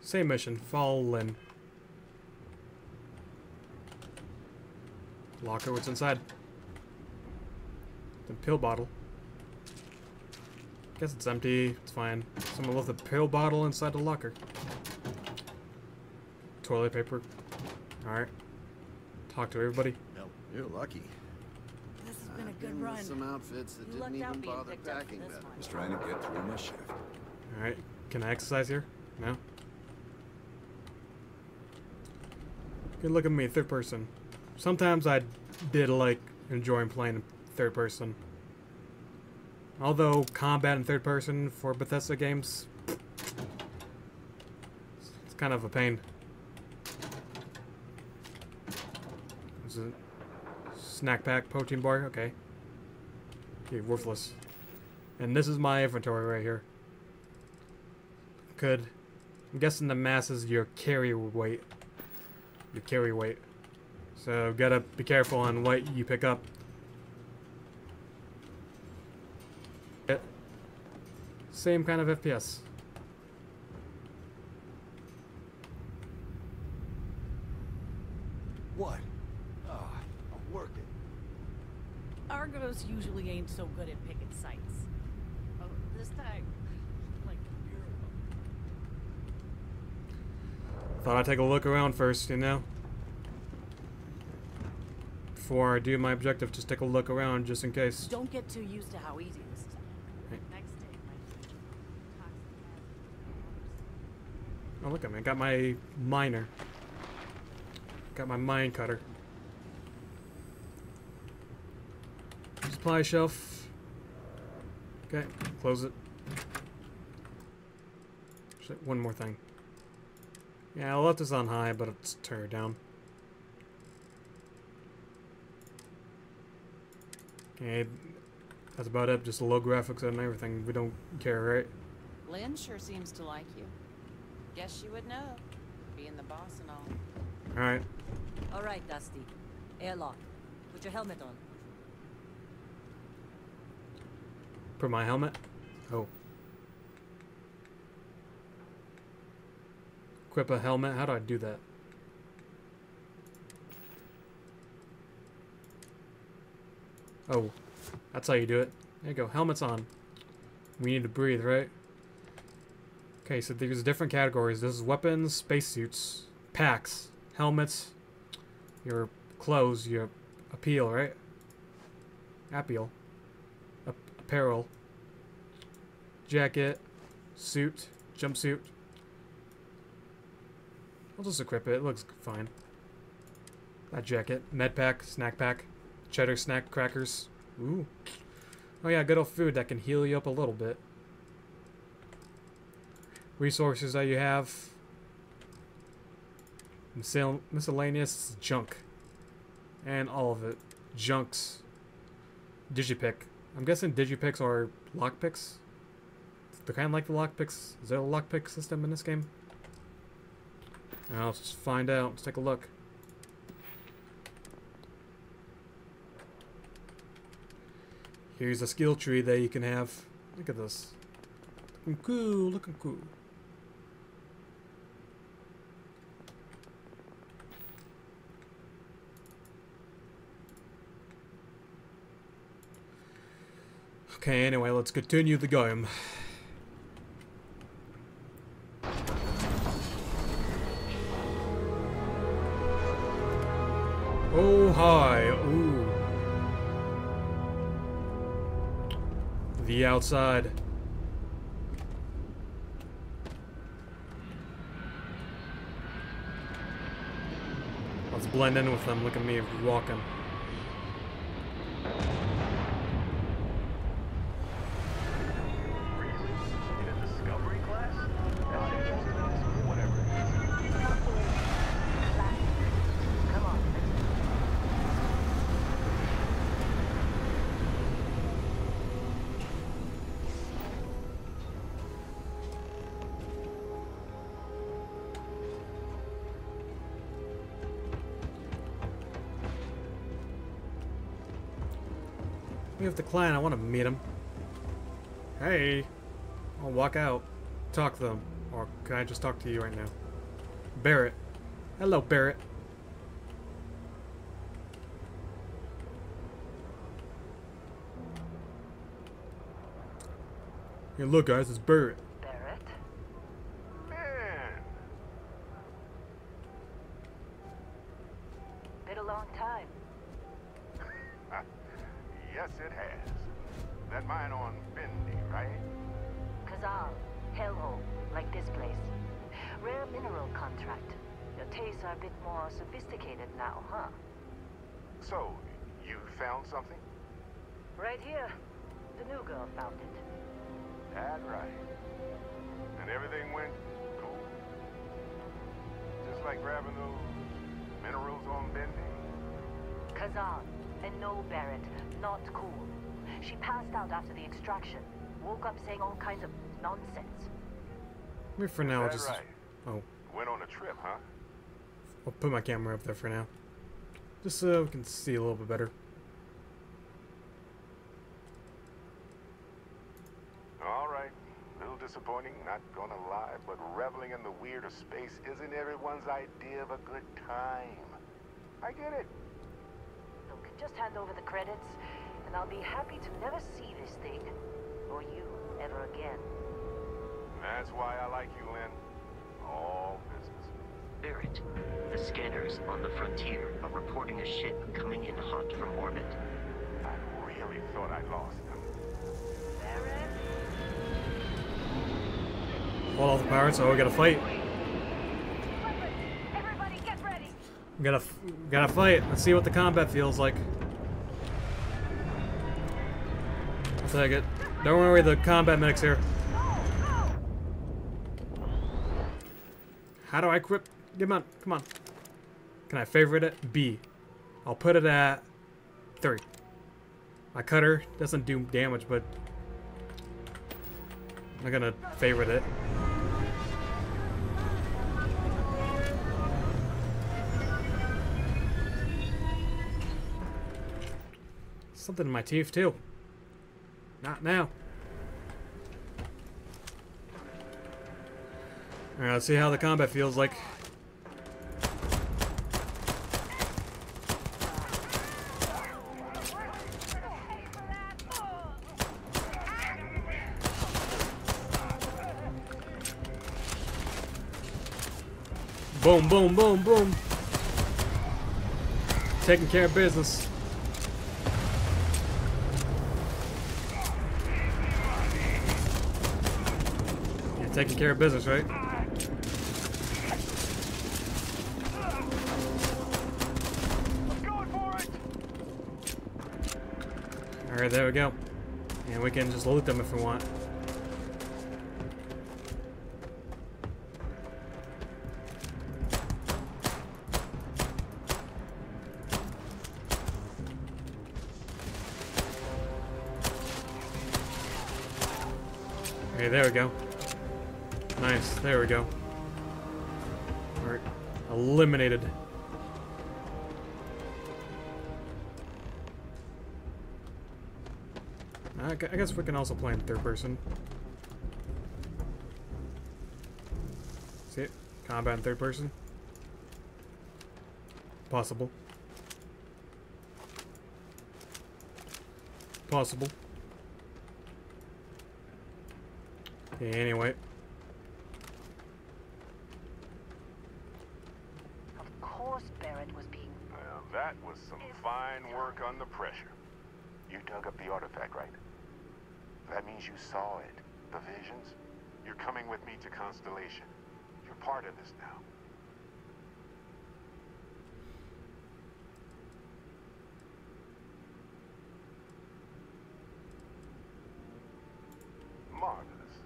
Same mission. Fall in. Locker, what's inside? The pill bottle. Guess it's empty. It's fine. Someone left a pill bottle inside the locker. Toilet paper. Alright. Talk to everybody. You're lucky. This has been a I've good mm, run. Some outfits that You didn't even bother picked up for packing this better. one. Just trying to get through my shift. Alright. Can I exercise here? No? Good look at me, third person. Sometimes I did like enjoying playing third person. Although combat in third person for Bethesda games, it's kind of a pain. Is it snack pack protein bar? Okay. Okay, worthless. And this is my inventory right here. Good. I'm guessing the mass is your carry weight. Your carry weight. So gotta be careful on what you pick up. Same kind of FPS. What? Ah, I'm working. Argos usually ain't so good at picking sites. Oh, this time, like a miracle. Thought I'd take a look around first, you know? Before I do my objective, just take a look around just in case. Don't get too used to how easy this is. Hey. Next day might be toxic Oh, look at me. I got my miner. Got my mine cutter. Supply shelf. Okay, close it. Shit, One more thing. Yeah, I left this on high, but let's it's turned down. Okay, that's about it. Just low graphics and everything. We don't care, right? Lin sure seems to like you. Guess she would know, being the boss and all. Alright. All right, Dusty. Airlock. Put your helmet on. Put my helmet. Oh. Equip a helmet. How do I do that? Oh. That's how you do it. There you go. Helmet's on. We need to breathe, right? Okay, so there's different categories. This is weapons, spacesuits, packs, helmets, your clothes, your appeal, right? Appeal. Ap- apparel. Jacket. Suit. Jumpsuit. I'll just equip it. It looks fine. That jacket. Med pack. Snack pack. Cheddar snack crackers. Ooh. Oh yeah, good old food that can heal you up a little bit. Resources that you have. Miscel- miscellaneous junk. And all of it. Junks. Digipick. I'm guessing digipicks are lockpicks. They're kind of like the lockpicks. Is there a lockpick system in this game? Now let's just find out. Let's take a look. Here's a skill tree that you can have. Look at this. Looking cool, looking cool. Okay, anyway, let's continue the game. Oh, hi. Ooh. The outside. Let's blend in with them. Look at me walking. The client. I want to meet him. Hey. I'll walk out. Talk to them. Or can I just talk to you right now? Barrett. Hello, Barrett. Hey, look, guys, it's Barrett. Bit more sophisticated now, huh? So, you found something? Right here. The new girl found it. That right. And everything went cool? Just like grabbing those minerals on Bendy? Kazan, and no Barrett, not cool. She passed out after the extraction. Woke up saying all kinds of nonsense. Me for now, I'll just. right. Oh, Went on a trip, huh? I'll put my camera up there for now. Just so we can see a little bit better. All right. a Little disappointing, not gonna lie, but reveling in the weird of space isn't everyone's idea of a good time. I get it. Look, just hand over the credits, and I'll be happy to never see this thing. Or you, ever again. That's why I like you, Lin. All business. Barrett, the scanners on the frontier are reporting a ship coming in hot from orbit. I really thought I'd lost them. Barrett? Hold all the pirates, oh, we gotta fight. Everybody get ready! We gotta, we gotta fight. Let's see what the combat feels like. I'll take it. Don't worry, the combat medic's here. Go! Go! How do I equip? Come on, come on. Can I favorite it? B. I'll put it at three. My cutter doesn't do damage, but I'm gonna favorite it. Something in my teeth too. Not now. Alright, let's see how the combat feels like. Boom, boom, boom, boom. Taking care of business. You're taking care of business, right? Alright, there we go. And we can just loot them if we want. Eliminated. I guess we can also play in third person. See it? Combat in third person? Possible. Possible. Anyway. Of course Barrett was being... Well, that was some fine work under pressure. You dug up the artifact, right? That means you saw it. The visions? You're coming with me to Constellation. You're part of this now. Marvelous.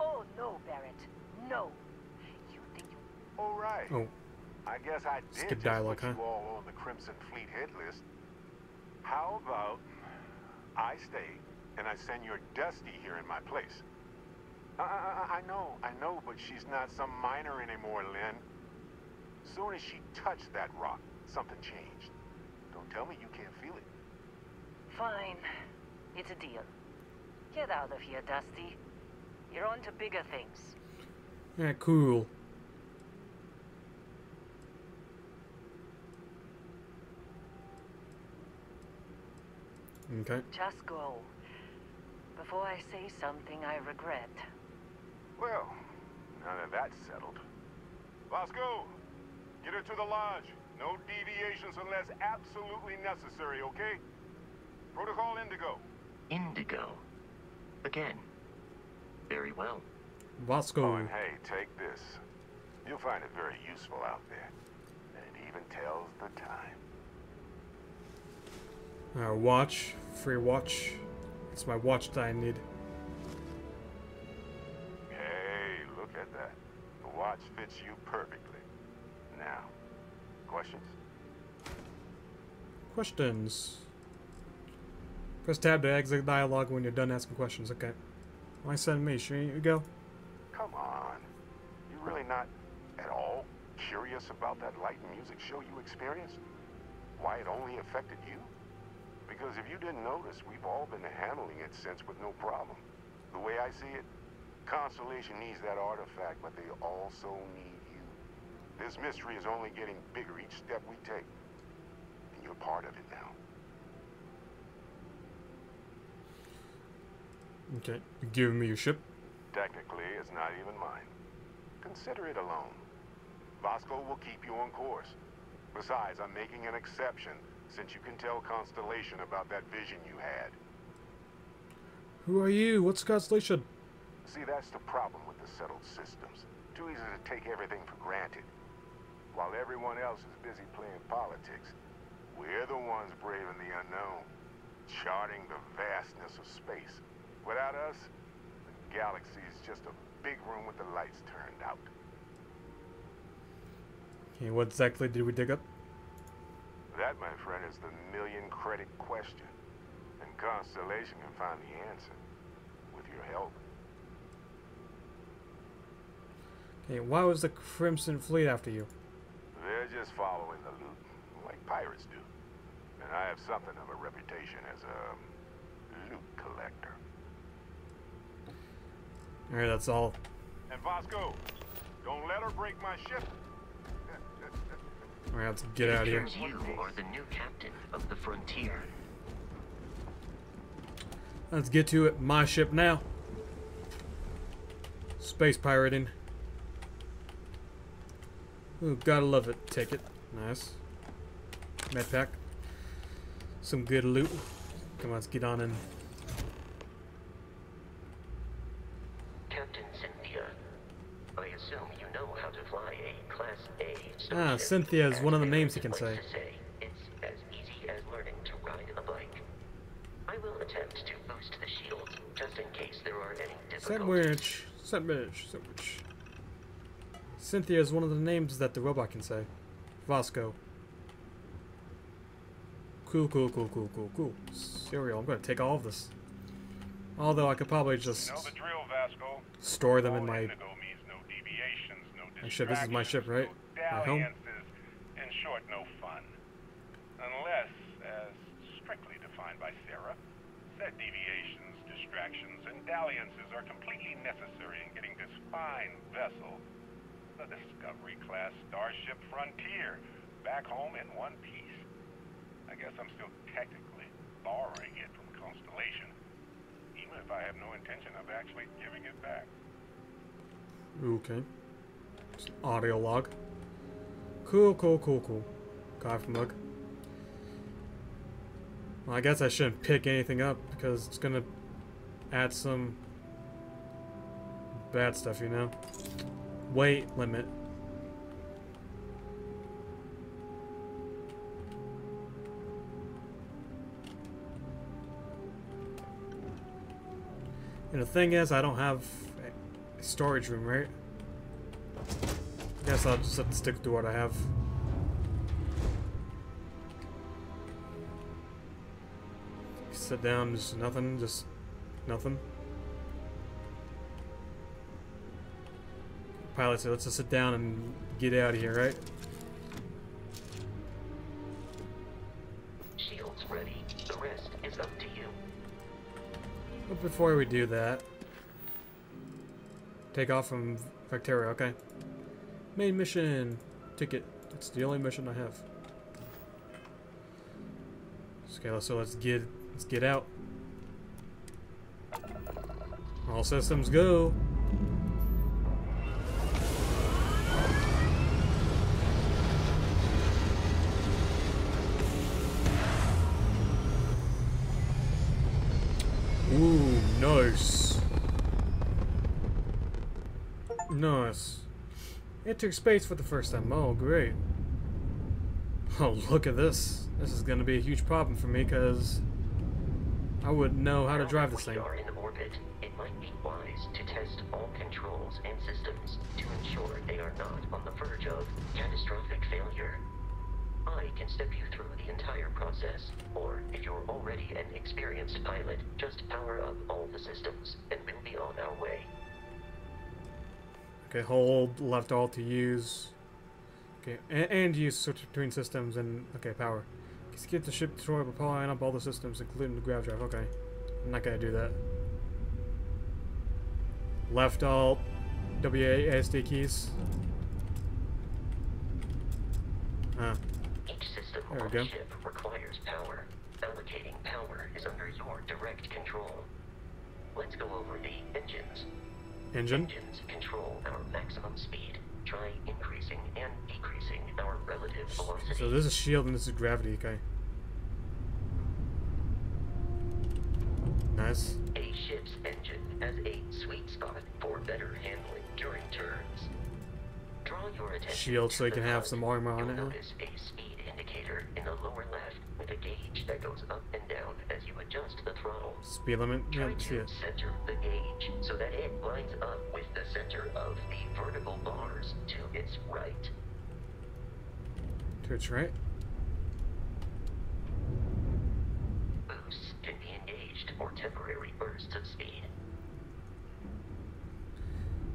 Oh, no, Barrett. No. You think you... All right. Oh, I guess I did Skip just dialogue, put huh? you all on the Crimson Fleet hit list. How about I stay and I send your Dusty here in my place? I, I, I know, I know, but she's not some minor anymore, Lin. Soon as she touched that rock, something changed. Don't tell me you can't feel it. Fine. It's a deal. Get out of here, Dusty. You're on to bigger things. yeah, cool. Okay. Just go. Before I say something I regret. Well, now that that's settled. Vasco, get her to the lodge. No deviations unless absolutely necessary, okay? Protocol Indigo. Indigo. Again. Very well. Vasco. Oh, and hey, take this. You'll find it very useful out there. And it even tells the time. Uh, watch. Free watch. It's my watch that I need. Hey, look at that. The watch fits you perfectly. Now, questions? Questions. Press tab to exit dialogue when you're done asking questions. Okay. Why send me? Sure you go. Come on. You really not at all curious about that light and music show you experienced? Why it only affected you? Because if you didn't notice, we've all been handling it since with no problem. The way I see it, Constellation needs that artifact, but they also need you. This mystery is only getting bigger each step we take. And you're part of it now. Okay. You giving me your ship? Technically, it's not even mine. Consider it a loan. Vasco will keep you on course. Besides, I'm making an exception since you can tell Constellation about that vision you had. Who are you? What's Constellation? See, that's the problem with the settled systems. Too easy to take everything for granted. While everyone else is busy playing politics, we're the ones braving the unknown, charting the vastness of space. Without us, the galaxy is just a big room with the lights turned out. Okay, what exactly did we dig up? That, my friend, is the million credit question. And Constellation can find the answer. With your help. Okay, why was the Crimson Fleet after you? They're just following the loot, like pirates do. And I have something of a reputation as a um, loot collector. Alright, that's all. And Vasco, don't let her break my ship. Alright, let's get out of here. You are the new captain of the Frontier. Let's get to it. My ship now. Space pirating. Ooh, gotta love it. Take it. Nice. Med pack. Some good loot. Come on, let's get on in. Captain Cynthia, I assume you know how to fly a Class A Ah. Cynthia is one of the names you can say. to say. It's as easy as learning to ride a bike. I will attempt to boost the shield, just in case there are any difficulties. Sandwich. Sandwich. Sandwich. Cynthia is one of the names that the robot can say. Vasco. Cool, cool, cool, cool, cool, cool. Cereal. I'm gonna take all of this. Although I could probably just You know the drill, Vasco. store them in my no no my ship. This is my ship, right? No dalliances, in short, no fun. Unless, as strictly defined by Sarah, said deviations, distractions, and dalliances are completely necessary in getting this fine vessel, the Discovery-class Starship Frontier, back home in one piece. I guess I'm still technically borrowing it from Constellation, even if I have no intention of actually giving it back. Okay. Just audio log. Cool, cool, cool, cool. Coffee mug. Well, I guess I shouldn't pick anything up because it's gonna add some bad stuff, you know? Weight limit. And the thing is, I don't have a storage room, right? Guess I'll just have to stick to what I have. Sit down, just nothing, just nothing. Pilot said, let's just sit down and get out of here, right? Shields ready. The rest is up to you. But before we do that, take off from Vectera, okay? Main mission ticket. That's the only mission I have. Okay, so let's get let's get out. All systems go. Enter space for the first time. Oh, great. Oh, look at this. This is going to be a huge problem for me because I wouldn't know how to drive this we thing. are in orbit, it might be wise to test all controls and systems to ensure they are not on the verge of catastrophic failure. I can step you through the entire process, or if you're already an experienced pilot, just power up all the systems, and we'll be on our way. Okay, hold left alt to use. Okay, and, and use switch between systems and okay, power. Get the ship destroyer by powering up all the systems, including the grav drive. Okay, I'm not gonna do that. Left alt, WASD keys. Ah, Each system There we on go. ship requires power. Allocating power is under your direct control. Let's go over the. Engine. Engines control our maximum speed. Try increasing and decreasing our relative velocity. So this is shield and this is gravity. Okay. Nice. A ship's engine has a sweet spot for better handling during turns. Draw your attention Shield so you can have some armor on it, notice a speed indicator in the lower left with a gauge that goes up and down as you adjust the throttle. Speed limit. Try see to center the gauge so that it lines up with the center of the vertical bars to its right. To its right? Boosts can be engaged for temporary bursts of speed.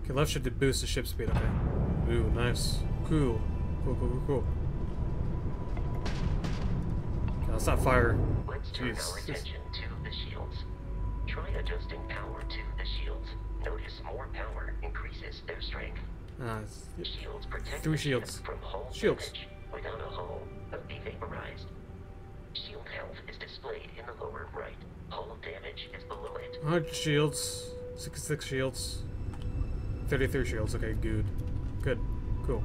Okay, left shift to boost the ship speed. Okay. Ooh, nice. Cool. Cool, cool, cool, cool. Okay, let's not fire. Jeez. Try adjusting power to the shields. Notice more power increases their strength. Ah, Shields protect Three shields. from hull Shields. damage. Without a hull, but be vaporized. Shield health is displayed in the lower right. Hull damage is below it. 100 shields. 66 shields. 33 shields. Okay, good. Good. Cool.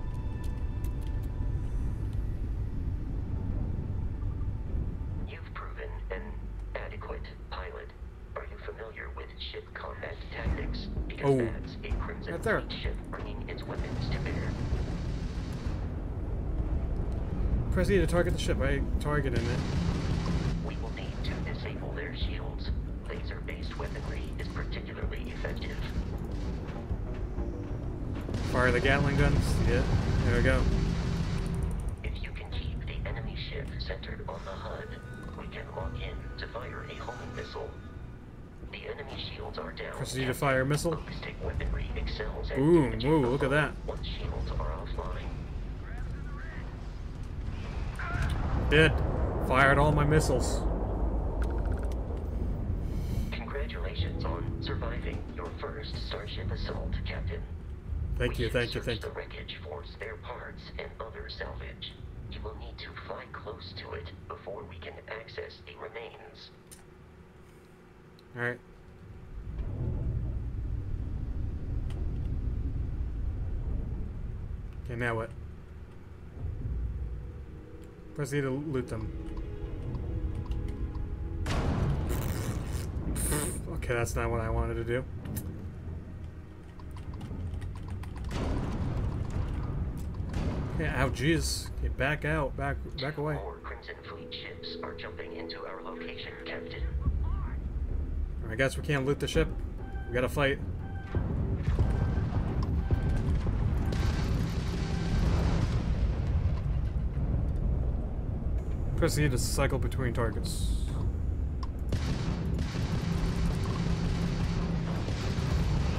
Oh. that's a Crimson Right there. Ship bringing its weapons to bear. Press E to target the ship. I targeted it. We will need to disable their shields. Laser-based weaponry is particularly effective. Fire the Gatling guns. Yeah. There we go. If you can keep the enemy ship centered on the HUD, we can lock in to fire a homing missile. The enemy shields are down. E to fire missile. Ballistic weaponry excels at Ooh, whoa, look at that. Once shields are offline. Did. Fired all my missiles. Congratulations on surviving your first Starship assault, Captain. Thank you, thank you, thank the wreckage for spare parts and other salvage. You will need to fly close to it before we can access the remains. Alright. Okay, now what? Press E to loot them. Okay, that's not what I wanted to do. Okay, ow, jeez. Okay, back out, back, back away. More Crimson Fleet ships are jumping into our location, Captain. I guess we can't loot the ship. We gotta fight. Proceed to cycle between targets.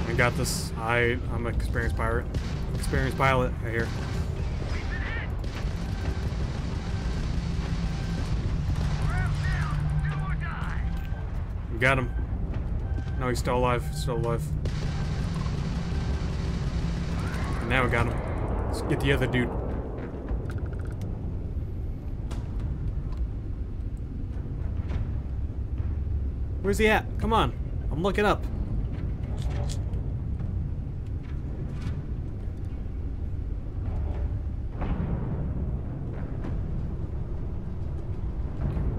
We got this. I I'm an experienced pirate. Experienced pilot right here. We got him. No, he's still alive. Still alive. And now we got him. Let's get the other dude. Where's he at? Come on. I'm looking up.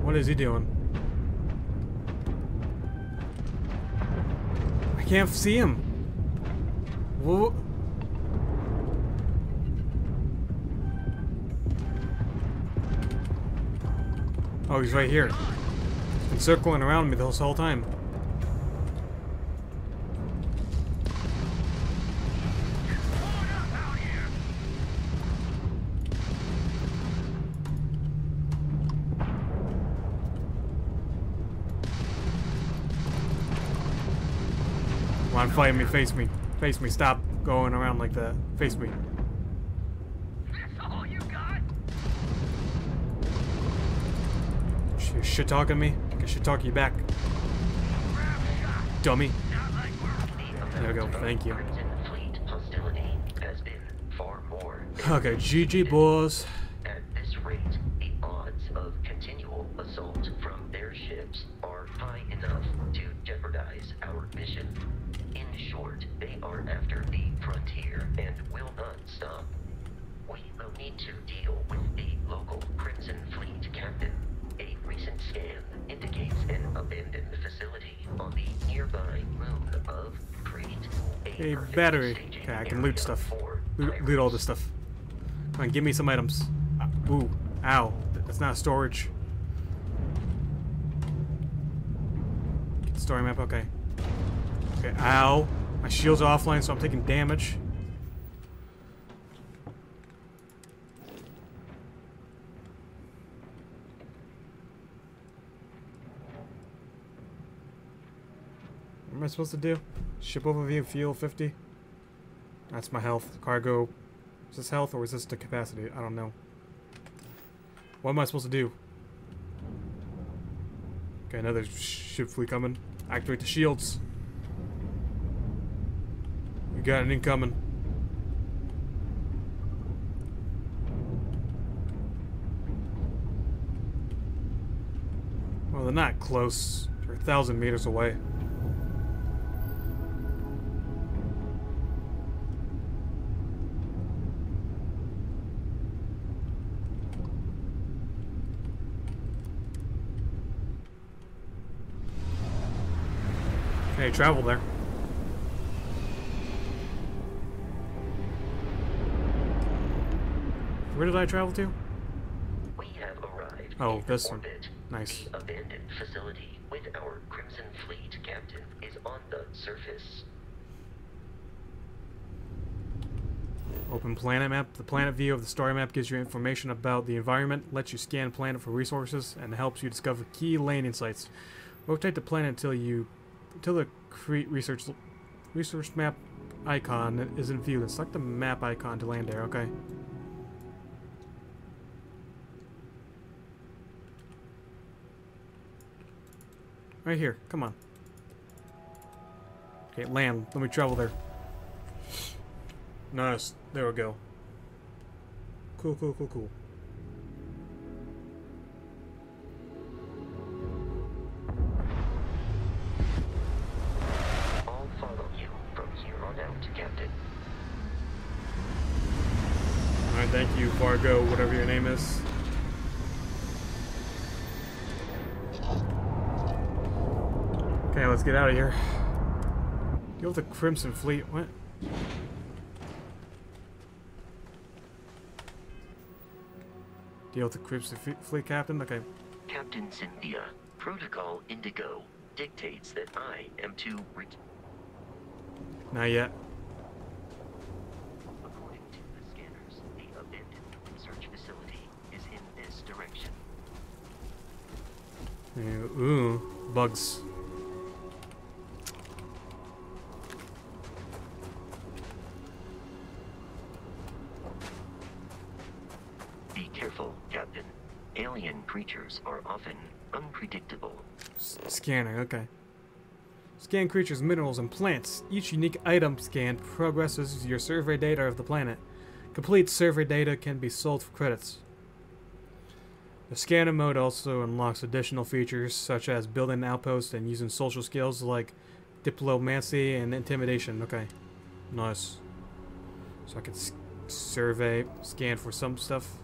What is he doing? Can't see him. Oh, he's right here. He's been circling around me this whole time. Fight me, face me. Face me, stop going around like that. Face me. Sh- Shit talking me? I should talk you back. Dummy. There we go, thank you. Crimson Fleet hostility has been far more. Okay, GG boys. battery. Okay, I can loot stuff. Loot, loot all this stuff. Come on, give me some items. Uh, ooh, ow. That's not storage. Story map, okay. Okay, ow. My shield's offline, so I'm taking damage. What am I supposed to do? Ship overview, fuel 50. That's my health. Cargo. Is this health or is this the capacity? I don't know. What am I supposed to do? Okay, another ship fleet coming. Activate the shields. We got an incoming. Well, they're not close. They're a thousand meters away. Travel there. Where did I travel to? We have arrived Oh, this one. Nice. The abandoned facility with our Crimson Fleet captain is on the surface. Open planet map. The planet view of the star map gives you information about the environment, lets you scan planet for resources, and helps you discover key landing sites. Rotate the planet until you until the Kreet research research map icon is in view. Then select the map icon to land there. Okay. Right here. Come on. Okay, land. Let me travel there. Nice. There we go. Cool, cool, cool, cool. Get out of here. Deal with the Crimson Fleet. What? Deal with the Crimson Fleet Captain? Okay. Captain Cynthia, Protocol Indigo dictates that I am to ret- Not yet. According to the scanners, the abandoned research facility is in this direction. Ooh, bugs. Scanner, okay. Scan creatures, minerals, and plants. Each unique item scanned progresses your survey data of the planet. Complete survey data can be sold for credits. The scanner mode also unlocks additional features such as building outposts and using social skills like diplomacy and intimidation. Okay, nice. So I can survey, scan for some stuff.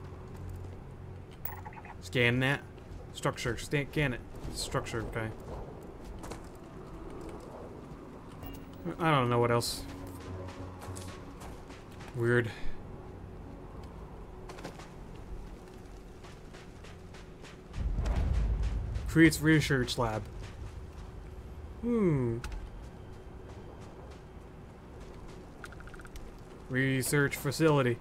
Scan that. Structure, scan it. Structure, okay. I don't know what else. Weird. Kreet's research lab. Hmm. Research facility.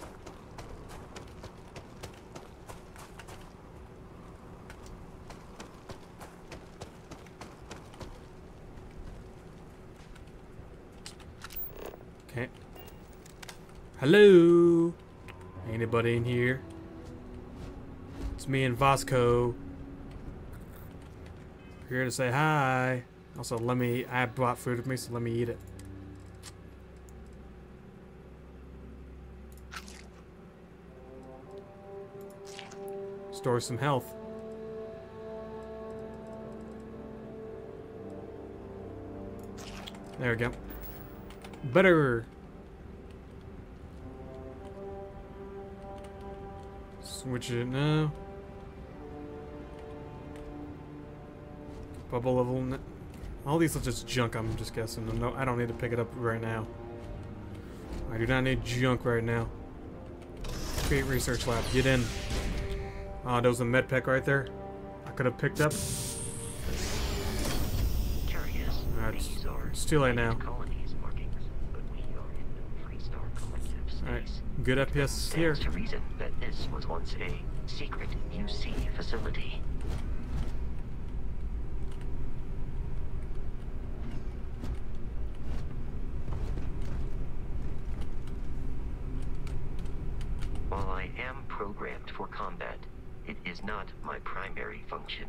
Okay. Hello? Anybody in here? It's me and Vasco. Here to say hi. Also, let me. I brought food with me, so let me eat it. Store some health. There we go. Better. Switch it now. Bubble level. All these are just junk. I'm just guessing. No, I don't need to pick it up right now. I do not need junk right now. Kreet research lab. Get in. Ah, there was a med pack right there. I could have picked up. Curious. Uh, it's- These are it's too late now. colonies markings, but we are in the Freestar Collective space. Alright, good FPS here was once a secret UC facility. While I am programmed for combat, it is not my primary function.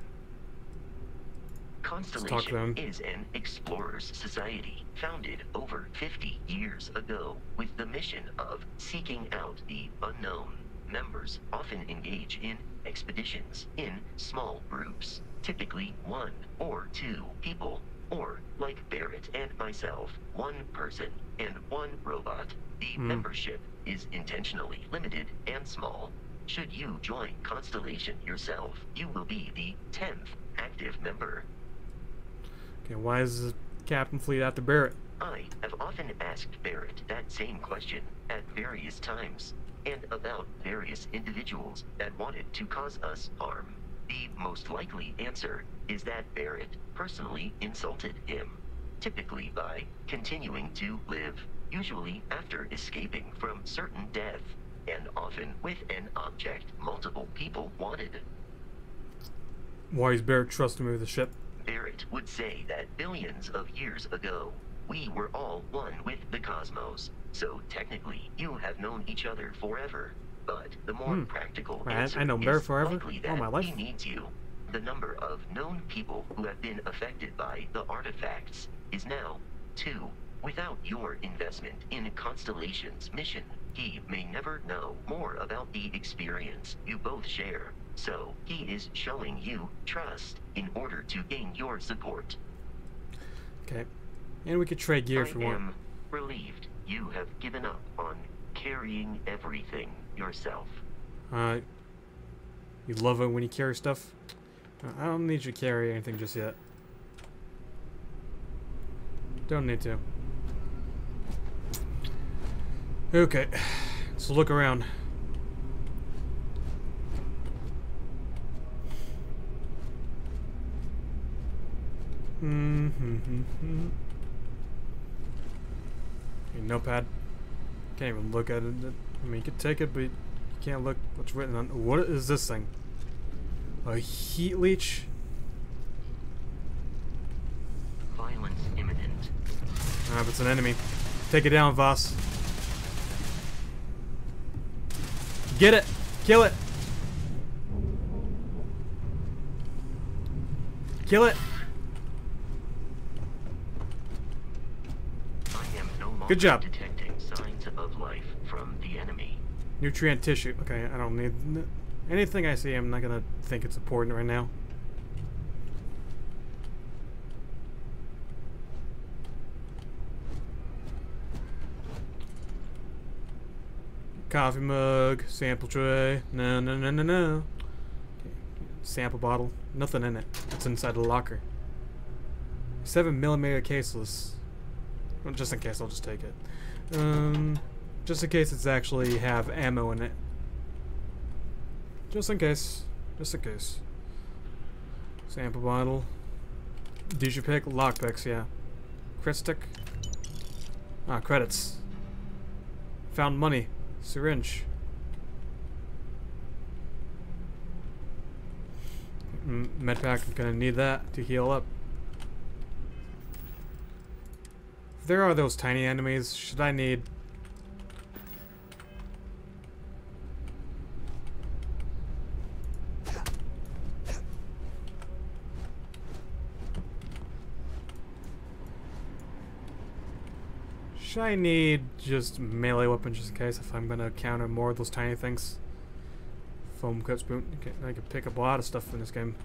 Constellation is an explorer's society founded over 50 years ago with the mission of seeking out the unknown. Members often engage in expeditions in small groups, typically one or two people, or like Barrett and myself, one person and one robot. The Hmm. membership is intentionally limited and small. Should you join Constellation yourself, you will be the 10th active member. Okay, why is the Captain Fleet after Barrett? I have often asked Barrett that same question at various times, and about various individuals that wanted to cause us harm. The most likely answer is that Barrett personally insulted him, typically by continuing to live, usually after escaping from certain death, and often with an object multiple people wanted. Why is Barrett trusting me with the ship? Barrett would say that billions of years ago, we were all one with the cosmos. So technically, you have known each other forever. But the more Hmm. practical I- answer I know is forever? likely All that my life? he needs you. The number of known people who have been affected by the artifacts is now two. Without your investment in Constellation's mission, he may never know more about the experience you both share. So he is showing you trust in order to gain your support. Okay. And we could trade gear I if we want. am relieved you have given up on carrying everything yourself. Uh, you love it when you carry stuff? Uh, I don't need you to carry anything just yet. Don't need to. Okay, let's look around. Mm-hmm. Okay, notepad. Can't even look at it. I mean, you can take it, but you can't look what's written on. What is this thing? A heat leech? Violence imminent. Ah, it's an enemy. Take it down, Voss. Get it! Kill it! Kill it! I am no longer Good job. detecting signs of life from the enemy. Nutrient tissue. Okay, I don't need anything I see. I'm not gonna think it's important right now. Coffee mug, sample tray. No, no, no, no, no. Okay. Sample bottle. Nothing in it. It's inside the locker. Seven millimeter caseless. Well, just in case, I'll just take it. Um, just in case it's actually have ammo in it. Just in case. Just in case. Sample bottle. Digipick, lockpicks, yeah. Crit stick. Ah, credits. Found money. Syringe. Medpack, I'm gonna need that to heal up. There are those tiny enemies, should I need Should I need just melee weapons just in case if I'm gonna counter more of those tiny things? Foam cut spoon. Okay, I can pick up a lot of stuff in this game.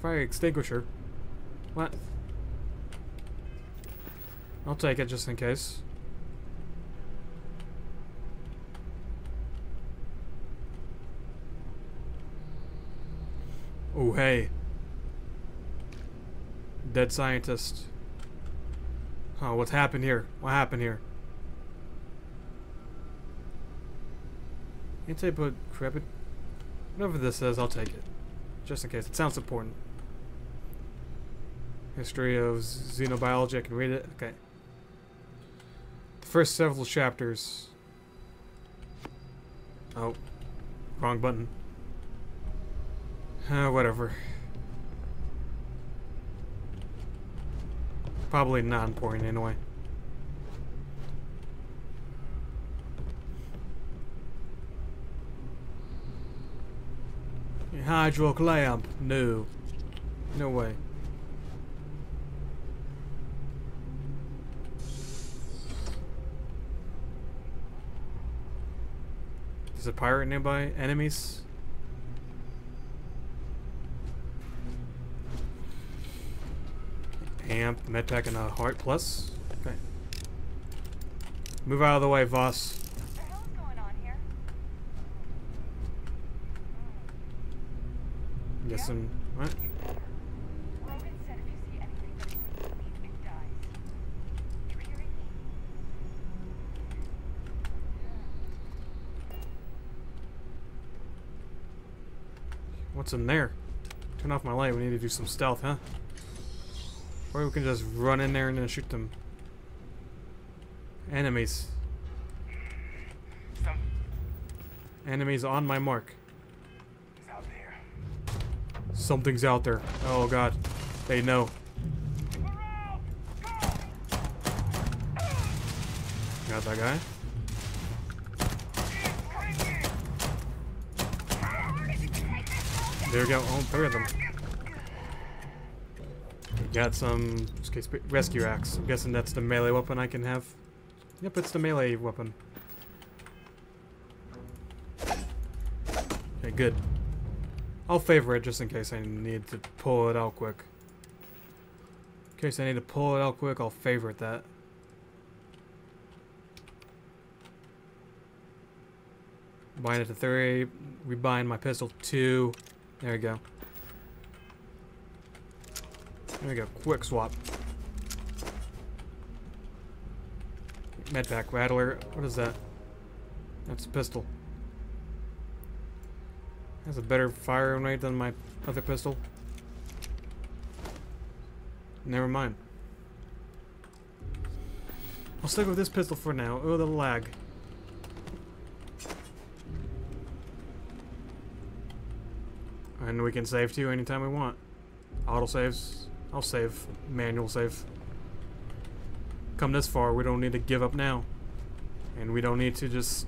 Fire extinguisher. What? I'll take it just in case. Oh, hey. Dead scientist. Oh, what's happened here? What happened here? Anti-but crepit. Whatever this is, I'll take it. Just in case. It sounds important. History of xenobiology. I can read it. Okay. The first several chapters. Oh, wrong button. Uh, whatever. Probably not important anyway. Hydroclamp? No. No way. Is a pirate nearby? Enemies? Amp, medpack, and a heart plus. Okay. Move out of the way, Voss. Guessing. What? Rogan said if you see anything that isn't clean, it dies. You hearing me? What's in there? Turn off my light. We need to do some stealth, huh? Or we can just run in there and then shoot them. Enemies. Some Enemies on my mark. out. Something's out there. Oh god. They know. Got that guy. There we go. Three of them. We got some case, rescue axe. I'm guessing that's the melee weapon I can have. Yep, it's the melee weapon. Okay, good. I'll favor it just in case I need to pull it out quick. In case I need to pull it out quick, I'll favorite that. Bind it to three. Rebind my pistol to two. There we go. There we go. Quick swap. Medpack Rattler. What is that? That's a pistol. Has a better firing rate than my other pistol. Never mind. I'll stick with this pistol for now. Oh, the lag. And we can save too anytime we want. Auto saves. I'll save. Manual save. Come this far, we don't need to give up now. And we don't need to just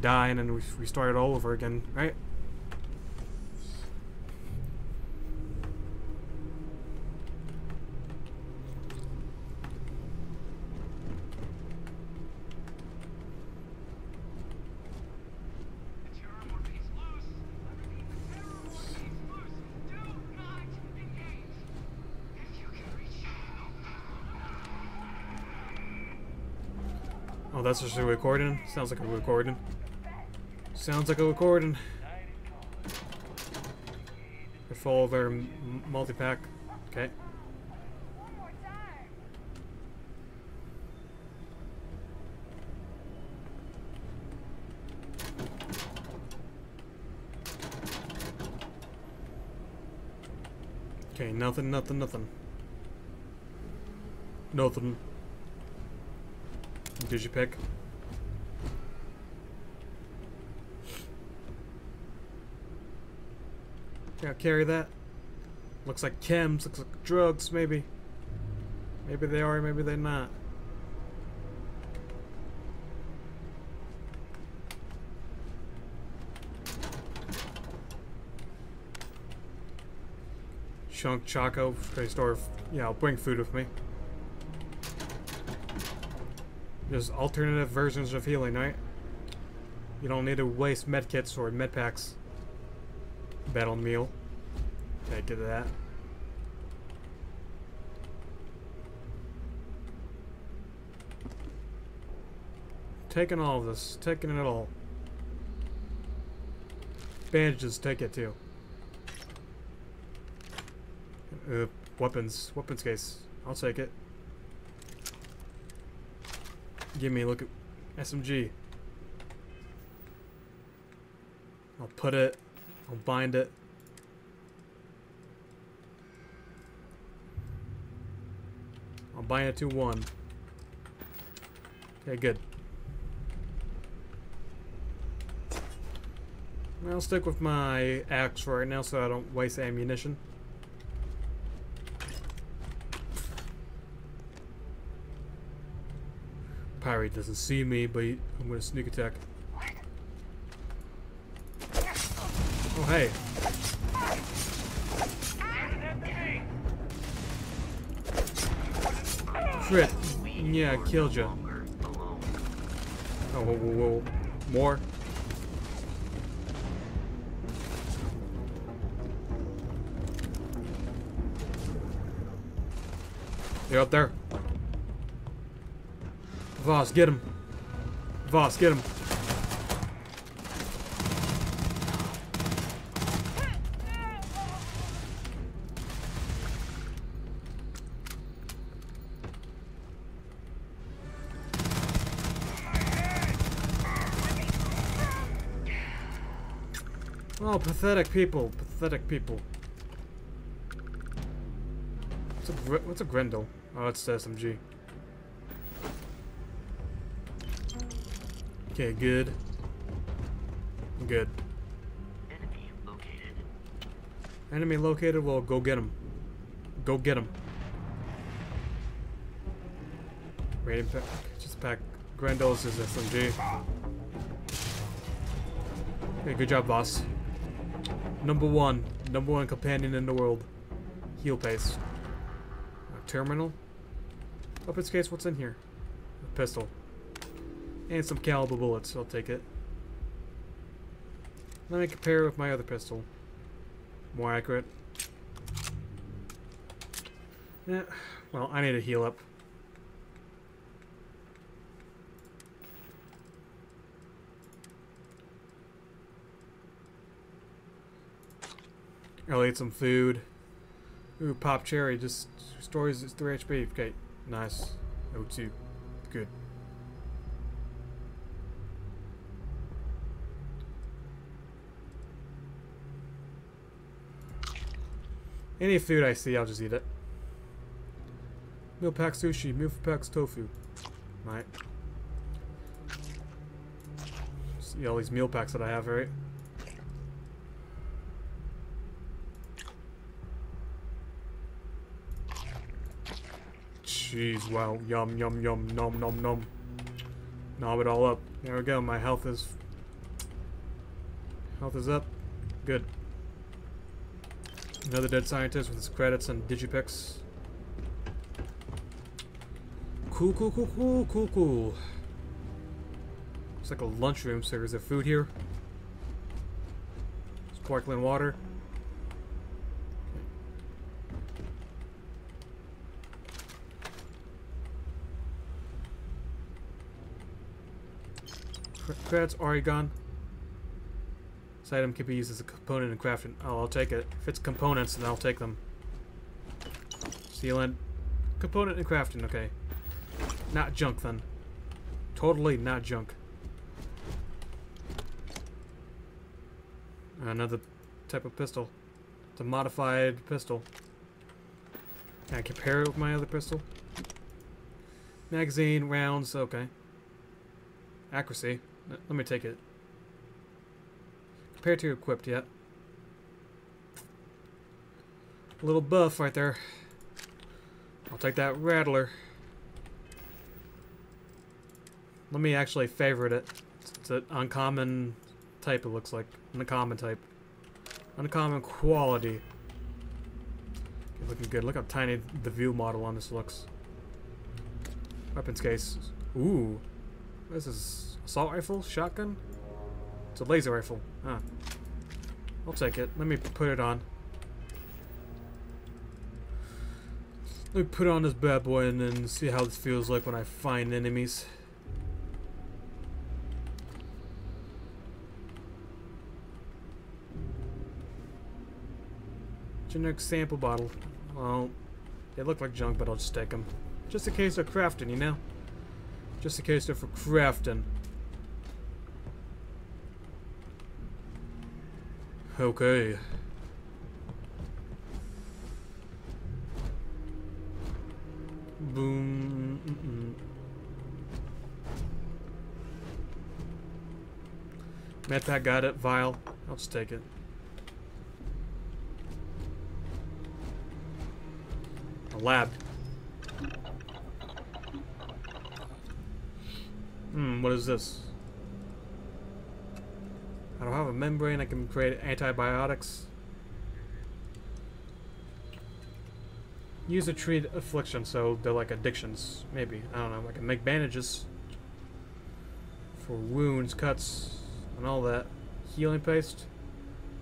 die and then we restart it all over again, right? That's just a recording? Sounds like a recording. Sounds like a recording. Revolver their multi-pack. Okay. Okay, nothing, nothing, nothing. Nothing. Did you pick? Yeah, carry that. Looks like chems, looks like drugs, maybe. Maybe they are, maybe they're not. Chunk Choco, store. Yeah, I'll bring food with me. There's alternative versions of healing, right? You don't need to waste medkits or medpacks. Battle meal. Okay, get that. Taking all of this, taking it all. Bandages, take it too. Uh, weapons, weapons case. I'll take it. Give me a look at SMG. I'll put it. I'll bind it. I'll bind it to one. Okay, good. I'll stick with my axe right now so I don't waste ammunition. Pirate doesn't see me, but he, I'm gonna sneak attack. Oh, hey. Crit. Yeah, I killed you. Oh, whoa, whoa, whoa. More. You're up there. Voss, get him. Voss, get him. Oh, pathetic people. Pathetic people. What's a, what's a Grendel? Oh, it's the SMG. Okay, good. Good. Enemy located. Enemy located, well, go get him. Go get him. Rating pack. Just pack. Grendel's is SMG. Okay, good job, boss. Number one. Number one companion in the world. Heal pace. A terminal. Weapons case, what's in here? A pistol. And some caliber bullets, I'll take it. Let me compare with my other pistol. More accurate. Yeah, well, I need to heal up. I'll eat some food. Ooh, pop cherry, just stores 3 HP. Okay, nice. O2. Good. Any food I see, I'll just eat it. Meal pack sushi, meal packs tofu. Right. See all these meal packs that I have, right? Jeez, wow. Yum, yum, yum, nom, nom, nom. Knob it all up. There we go. My health is... Health is up. Good. Another dead scientist with his credits and digipicks. Cool, cool, cool, cool, cool, cool. It's like a lunchroom, so is there food here? Sparkling water. Cre- Credits, Oregon. This item can be used as a component in crafting. Oh, I'll take it. If it's components, then I'll take them. Sealant. Component in crafting, okay. Not junk, then. Totally not junk. Another type of pistol. It's a modified pistol. Can I compare it with my other pistol? Magazine, rounds, okay. Accuracy. Let let me take it. Compared to equipped yet. A little buff right there. I'll take that rattler. Let me actually favorite it. It's an uncommon type it looks like. Uncommon type. Uncommon quality. Looking good. Look how tiny the view model on this looks. Weapons case. Ooh. This is assault rifle? Shotgun? It's a laser rifle. Huh. I'll take it. Let me put it on. Let me put on this bad boy and then see how this feels like when I find enemies. Generic sample bottle. Well, they look like junk, but I'll just take them. Just in case they're crafting, you know? Just in case they're for crafting. Okay. Boom. Mm -mm. Got it. Vile. I'll just take it. A lab. Hmm, what is this? Don't have a membrane. I can create antibiotics. Use to treat affliction, so they're like addictions. Maybe. I don't know. I can make bandages for wounds, cuts, and all that. Healing paste.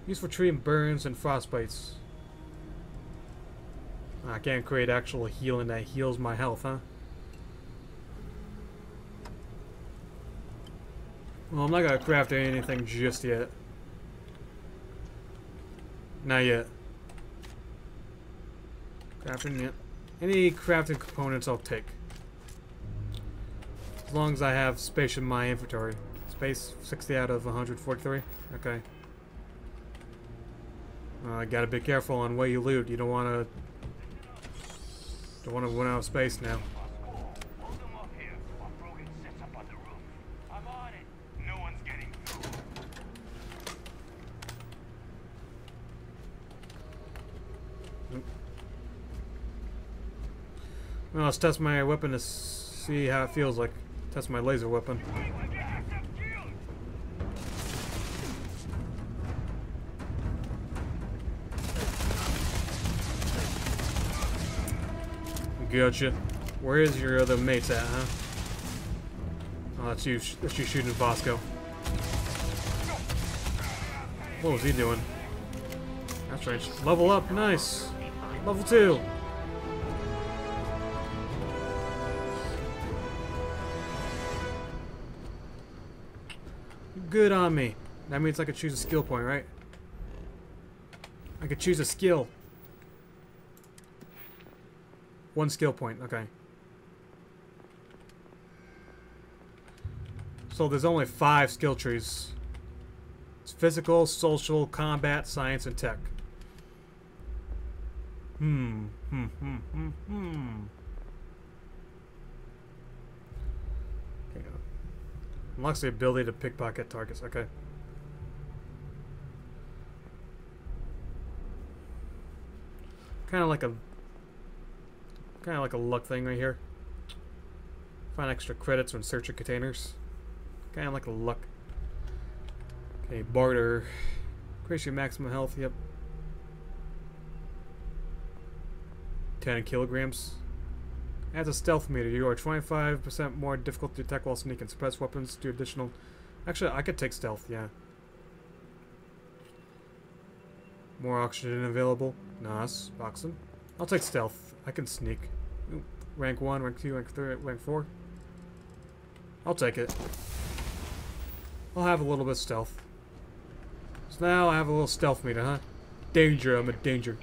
Used for treating burns and frostbites. I can't create actual healing that heals my health, huh? Well, I'm not gonna craft anything just yet. Not yet. Crafting yet. Any crafting components I'll take. As long as I have space in my inventory. Space 60 out of 143. Okay. Uh, I gotta be careful on what you loot. You don't wanna don't wanna run out of space now. Hold them up here while Brogan sets up on the roof. I'm on it. No one's getting through. Well, let's test my weapon to see how it feels like. Test my laser weapon. Gotcha. Where is your other mates at, huh? Oh, that's you. That's you shooting Vasco. What was he doing? That's right. Level up, nice. Level two. Good on me. That means I could choose a skill point, right? I could choose a skill. One skill point, okay. So there's only five skill trees. It's physical, social, combat, science, and tech. Hmm, hmm, hmm, hmm, hmm. Okay. Unlocks the ability to pickpocket targets. Okay. Kind of like a, kind of like a luck thing right here. Find extra credits when searching containers. Kind of like a luck. Okay, barter. Increase your maximum health. Yep. 10 kilograms. Adds a stealth meter. You are 25% more difficult to detect while sneaking. Suppress weapons. Do additional. Actually, I could take stealth. Yeah. More oxygen available. Nice. Boxing. I'll take stealth. I can sneak. Ooh, Rank 1, rank 2, rank 3, rank 4. I'll take it. I'll have a little bit of stealth. So now I have a little stealth meter, huh? Danger, I'm a danger.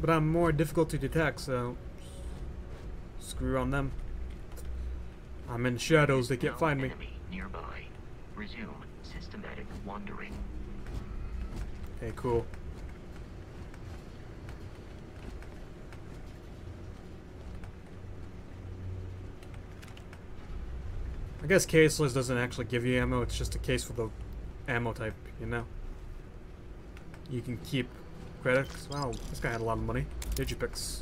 But I'm more difficult to detect, so screw on them. I'm in shadows, they can't No find me. nearby. Resume systematic wandering. Okay, cool. I guess caseless doesn't actually give you ammo, it's just a case for the ammo type, you know? You can keep credits. Wow, this guy had a lot of money. Digipicks.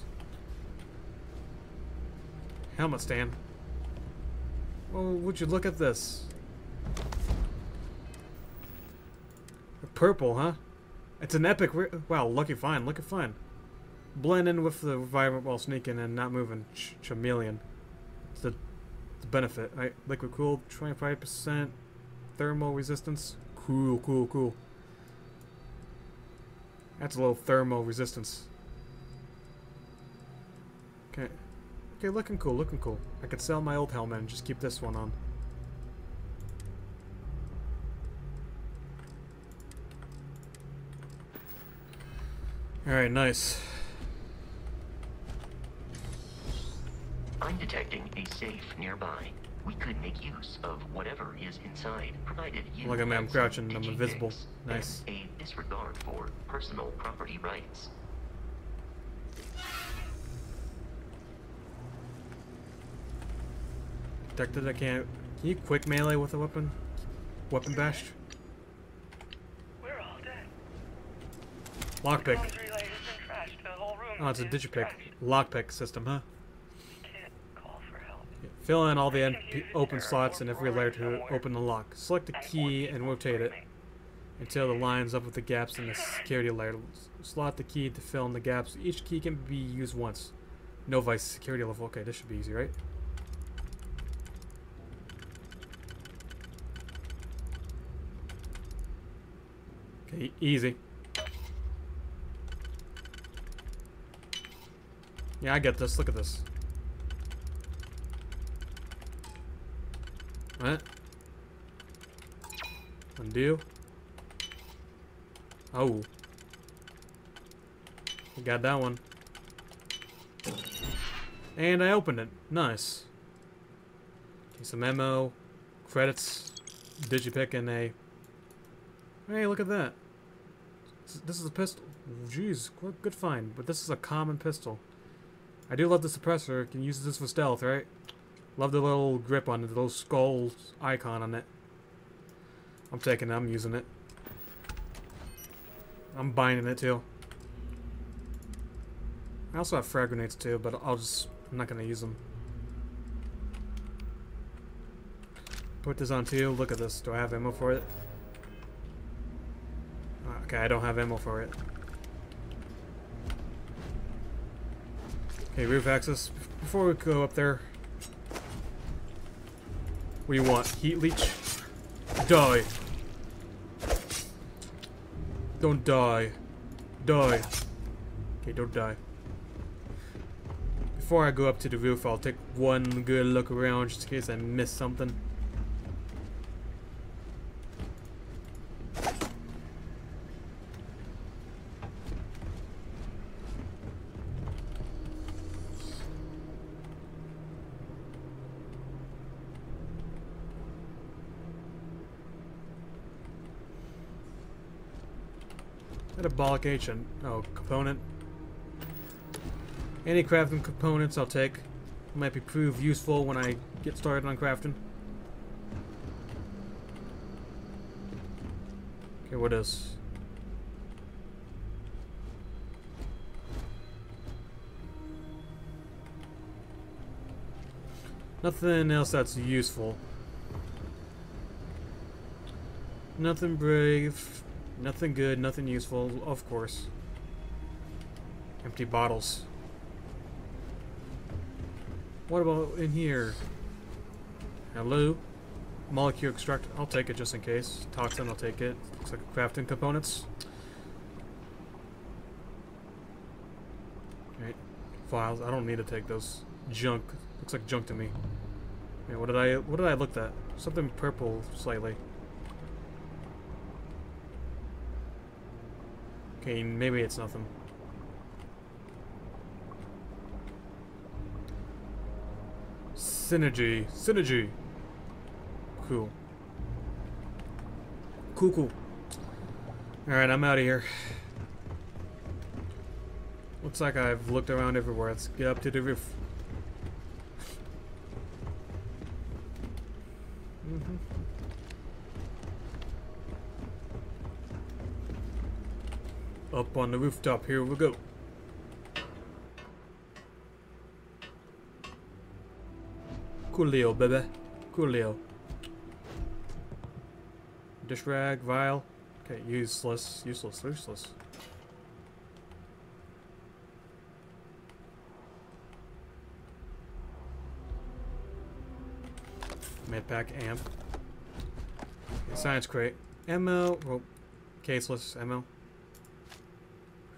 Helmet stand. Oh, would you look at this? Purple, huh? It's an epic. Wow, lucky fine. Look at fine. Blend in with the environment while sneaking and not moving. Ch chameleon. It's the, the benefit, right? Liquid cool, 25% thermal resistance. Cool, cool, cool. That's a little thermal resistance. Okay. Okay, looking cool, looking cool. I could sell my old helmet and just keep this one on. Alright, nice. I'm detecting a safe nearby. We could make use of whatever is inside, provided you Look at me, I'm crouching, I'm invisible. Nice. and A disregard for personal property rights. Detected, I can't. Can you quick melee with a weapon? Weapon bash? We're all dead. Lockpick. Phone's relay has been trashed. The whole room Oh, it's a is digipick. trashed. Lockpick system, huh? We can't call for help. Fill in all the open slots in every layer to open the lock. Select the key and rotate it until it lines up with the gaps in the security layer. Slot the key to fill in the gaps. Each key can be used once. No vice security level. Okay, this should be easy, right? Okay, easy. Yeah, I get this. Look at this. What? Undo. Oh. Got that one. And I opened it. Nice. Okay, some ammo, credits, digipick, and a... Hey, look at that. This- is a pistol. Jeez, good find. But this is a common pistol. I do love the suppressor. Can use this for stealth, right? Love the little grip on it, the little skull icon on it. I'm taking it, I'm using it. I'm binding it too. I also have frag grenades too, but I'll just, I'm not gonna use them. Put this on too, look at this. Do I have ammo for it? Uh, Okay, I don't have ammo for it. Okay, roof access. Before we go up there, what do you want? Heat leech? Die. Don't die. Die. Okay, don't die. Before I go up to the roof, I'll take one good look around just in case I miss something. Metabolic agent. Oh, component. Any crafting components I'll take. Might be prove useful when I get started on crafting. Okay, what is? Nothing else that's useful. Nothing brave. Nothing good, nothing useful, of course. Empty bottles. What about in here? Hello? Molecule extract. I'll take it just in case. Toxin, I'll take it. Looks like crafting components. Right. Files. I don't need to take those. Junk. Looks like junk to me. Wait, what did I what did I look at? Something purple slightly. Okay, maybe it's nothing. Synergy. Synergy. Cool. Cool, cool. Alright, I'm out of here. Looks like I've looked around everywhere. Let's get up to the roof. hmm Up on the rooftop, here we go. Coolio, baby. Coolio. Dish rag, vial. Okay, useless, useless, useless. Medpack amp. Science crate. Ammo. Well, caseless ammo.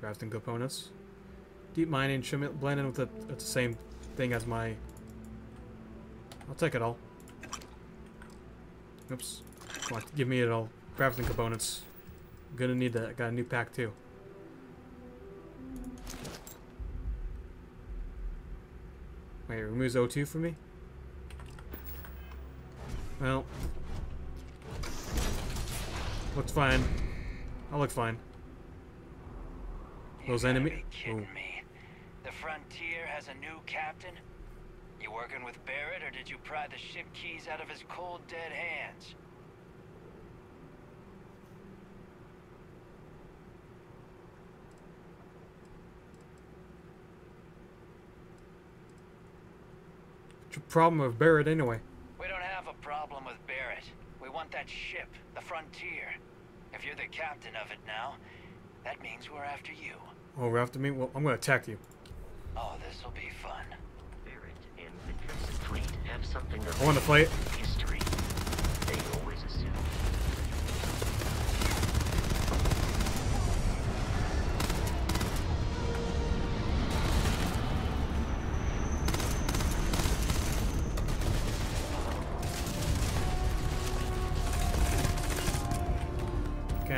Crafting components. Deep mining, it, blend in with the, the same thing as my... I'll take it all. Oops. On, give me it all. Crafting components. Gonna need that. I got a new pack too. Wait, it removes O2 for me? Well. Looks fine. I look fine. Those enemy. kidding Ooh. me. The Frontier has a new captain? You working with Barrett, or did you pry the ship keys out of his cold, dead hands? What's your problem with Barrett anyway? We don't have a problem with Barrett. We want that ship, the Frontier. If you're the captain of it now, that means we're after you. Oh, we're after me? Well, I'm gonna attack you. Oh, this'll be fun. Barrett and the Crimson Fleet have something of I wanna fight. history. They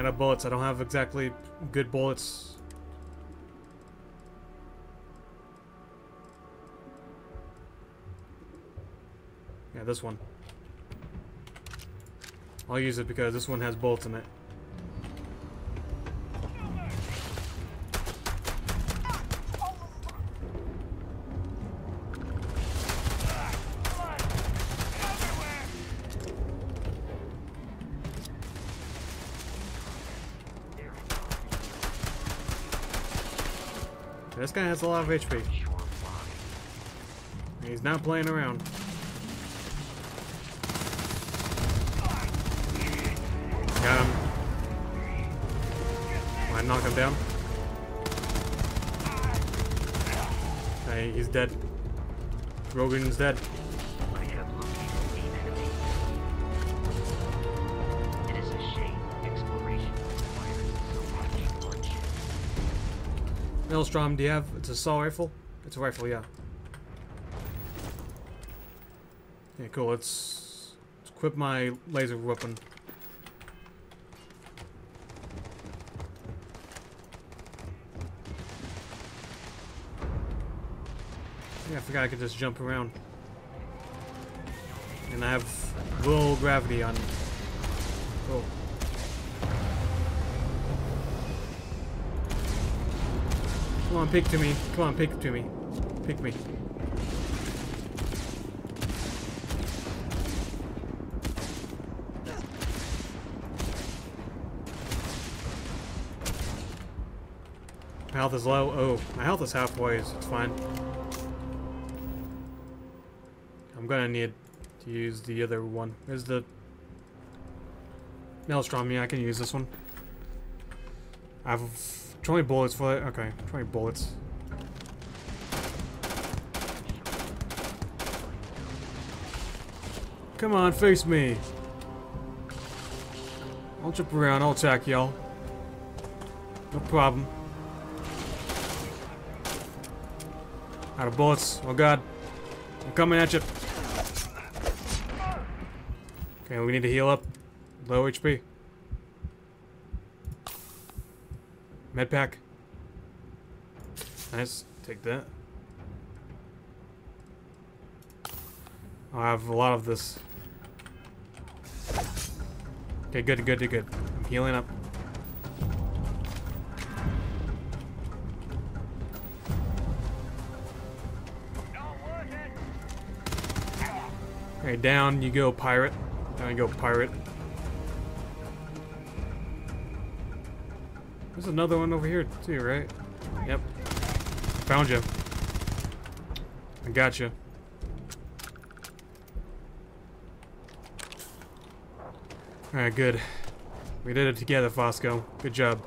always assume. Bullets. I don't have exactly good bullets. Yeah, this one. I'll use it because this one has bullets in it. This guy has a lot of HP. He's not playing around. Got him. I knock him down. Okay, he's dead. Rogan's dead. Maelstrom, do you have it's a saw rifle? It's a rifle, yeah. Yeah, cool. Let's, let's equip my laser weapon. Yeah, I forgot I could just jump around. And I have low gravity on. Cool. On, pick to me. Come on, pick to me. Pick me. My health is low. Oh, my health is halfway. so It's fine. I'm gonna need to use the other one. There's the Maelstrom. Yeah, I can use this one. I have 20 bullets for it. Okay, 20 bullets. Come on, face me. I'll jump around. I'll attack y'all. No problem. Out of bullets. Oh god. I'm coming at you. Okay, we need to heal up. Low HP. Med pack. Nice. Take that. Oh, I have a lot of this. Okay, good, good, good. I'm healing up. Okay, down you go, pirate. Down you go, pirate. There's another one over here too, right? Yep. Found you. I got you. Alright, good. We did it together, Vasco. Good job.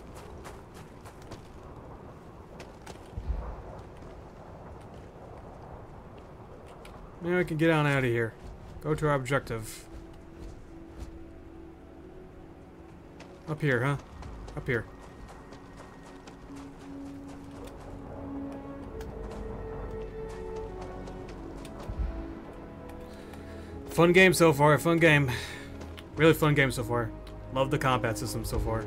Now we can get on out of here. Go to our objective. Up here, huh? Up here. Fun game so far, fun game. Really fun game so far. Love the combat system so far.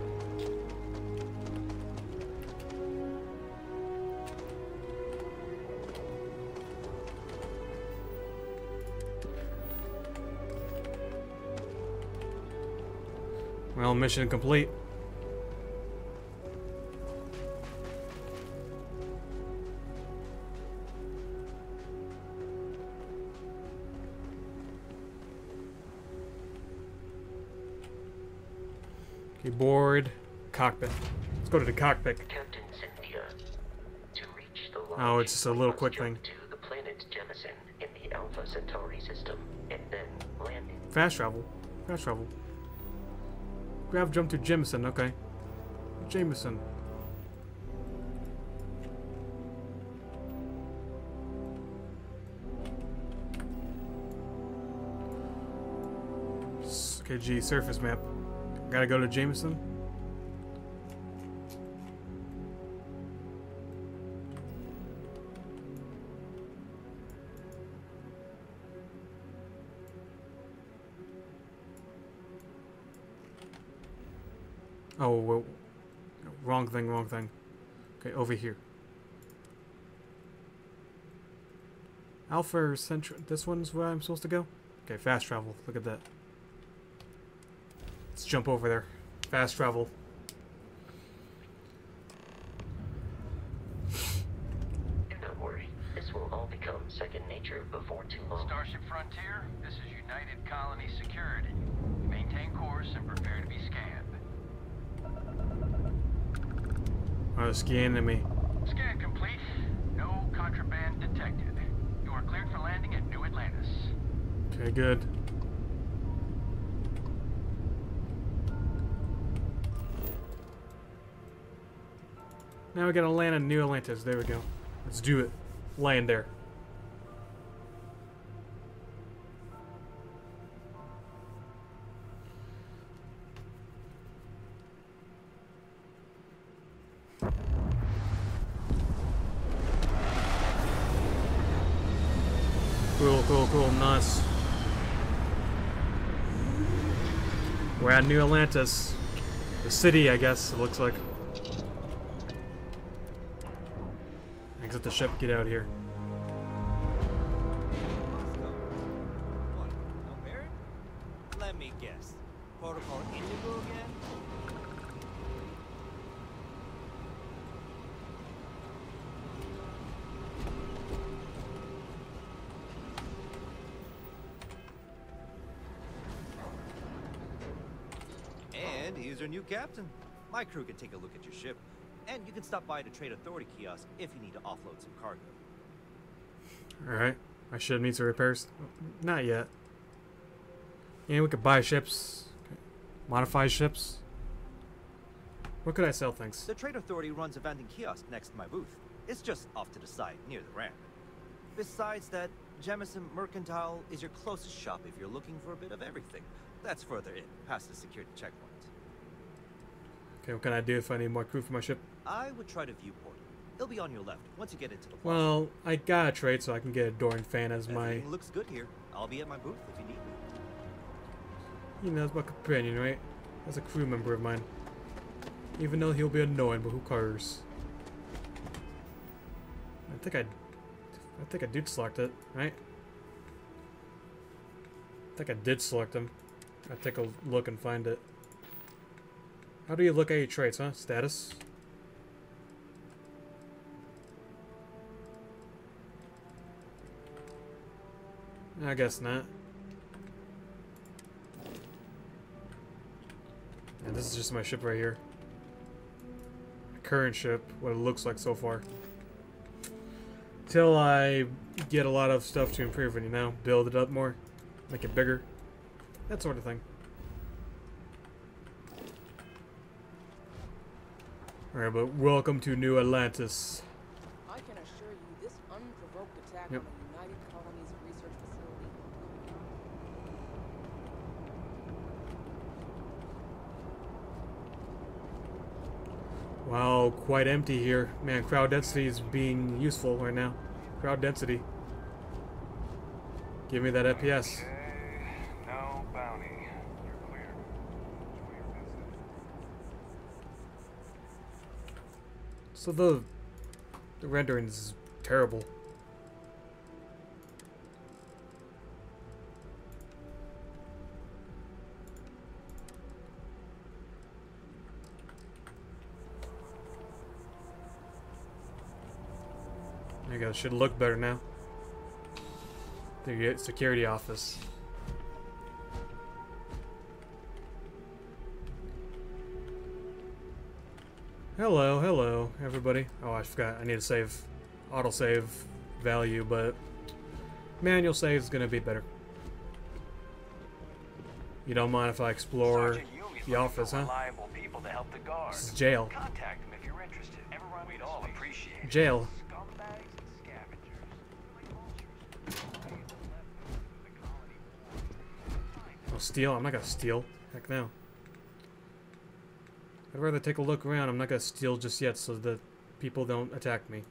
Well, mission complete. Board, cockpit. Let's go to the cockpit. Captain Cynthia, to reach the Oh, it's just a little quick thing. to the planet Jemison in the Alpha Centauri system and fast travel. Fast travel. Grav jump to Jemison, okay. Jemison. Okay, G, surface map. Gotta go to Jemison. Oh, wrong thing, wrong thing. Okay, over here. Alpha Central. This one's where I'm supposed to go? Okay, fast travel. Look at that. Jump over there. Fast travel. Don't worry, this will all become second nature before too long. Starship Frontier, this is United Colony Security. Maintain course and prepare to be scanned. Oh, scanning me. Scan complete. No contraband detected. You are cleared for landing at New Atlantis. Okay, good. Now we gotta land in New Atlantis. There we go. Let's do it. Land there. Cool, cool, cool. Nice. We're at New Atlantis. The city, I guess, it looks like. Exit the ship, get out here. Let me guess. Protocol Indigo again? And he's our new captain. My crew can take a look at your ship, can stop by the Trade Authority kiosk if you need to offload some cargo. Alright. My ship needs some repairs. Not yet. Yeah, we could buy ships. Modify ships. What could I sell things? The Trade Authority runs a vending kiosk next to my booth. It's just off to the side, near the ramp. Besides that, Jemison Mercantile is your closest shop if you're looking for a bit of everything. That's further in, past the security checkpoint. Okay, what can I do if I need more crew for my ship? I would try to viewport. It'll be on your left once you get into the plaza. Well, I got a trade so I can get adoring fan as my, Everything looks good here. I'll be at my booth if you need me. you know, as my companion, right? As a crew member of mine. Even though he'll be annoying, but who cares? I think I, I think I did select it, right? I think I did select him. I take a look and find it. How do you look at your traits, huh? Status? I guess not. And this is just my ship right here. Current ship, what it looks like so far. Till I get a lot of stuff to improve it, you know? Build it up more, make it bigger. That sort of thing. Alright, but welcome to New Atlantis. I can assure you this unprovoked attack Yep. on the United Colonies research facility Wow, quite empty here. Man, crowd density is being useful right now. Crowd density. Give me that FPS. No bounty. You're clear. So the the rendering is terrible. There you go. Should look better now. Go. Security office. Hello, hello, everybody. Oh, I forgot. I need to save autosave value, but manual save is going to be better. You don't mind if I explore Sergeant the office, huh? people to help the guard. This is jail. Contact him if you're interested. Everyone We'd all appreciate it. Jail. Scumbags and scavengers. I'll steal. I'm not gonna steal. Heck no. I'd rather take a look around. I'm not gonna steal just yet so that people don't attack me.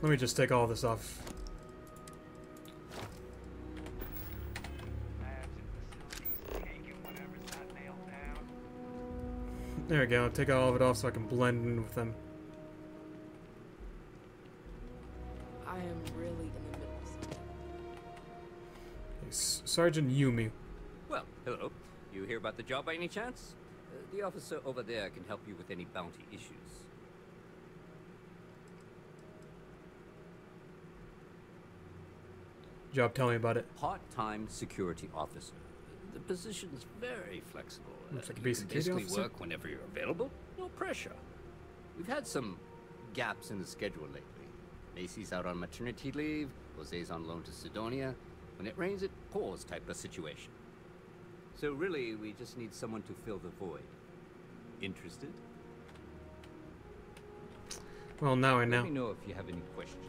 Let me just take all this off. There we go. Take all of it off so I can blend in with them. Sergeant Yumi. Well, hello. You hear about the job by any chance? Uh, the officer over there can help you with any bounty issues. Job, tell me about it. Part-time security officer. The position's very flexible. Looks Uh, like a you can basically officer. work whenever you're available. No pressure. We've had some gaps in the schedule lately. Macy's out on maternity leave. Jose's on loan to Sidonia. When it rains, it pours type of situation. So really, we just need someone to fill the void. Interested? Well, now I know. Let me know if you have any questions.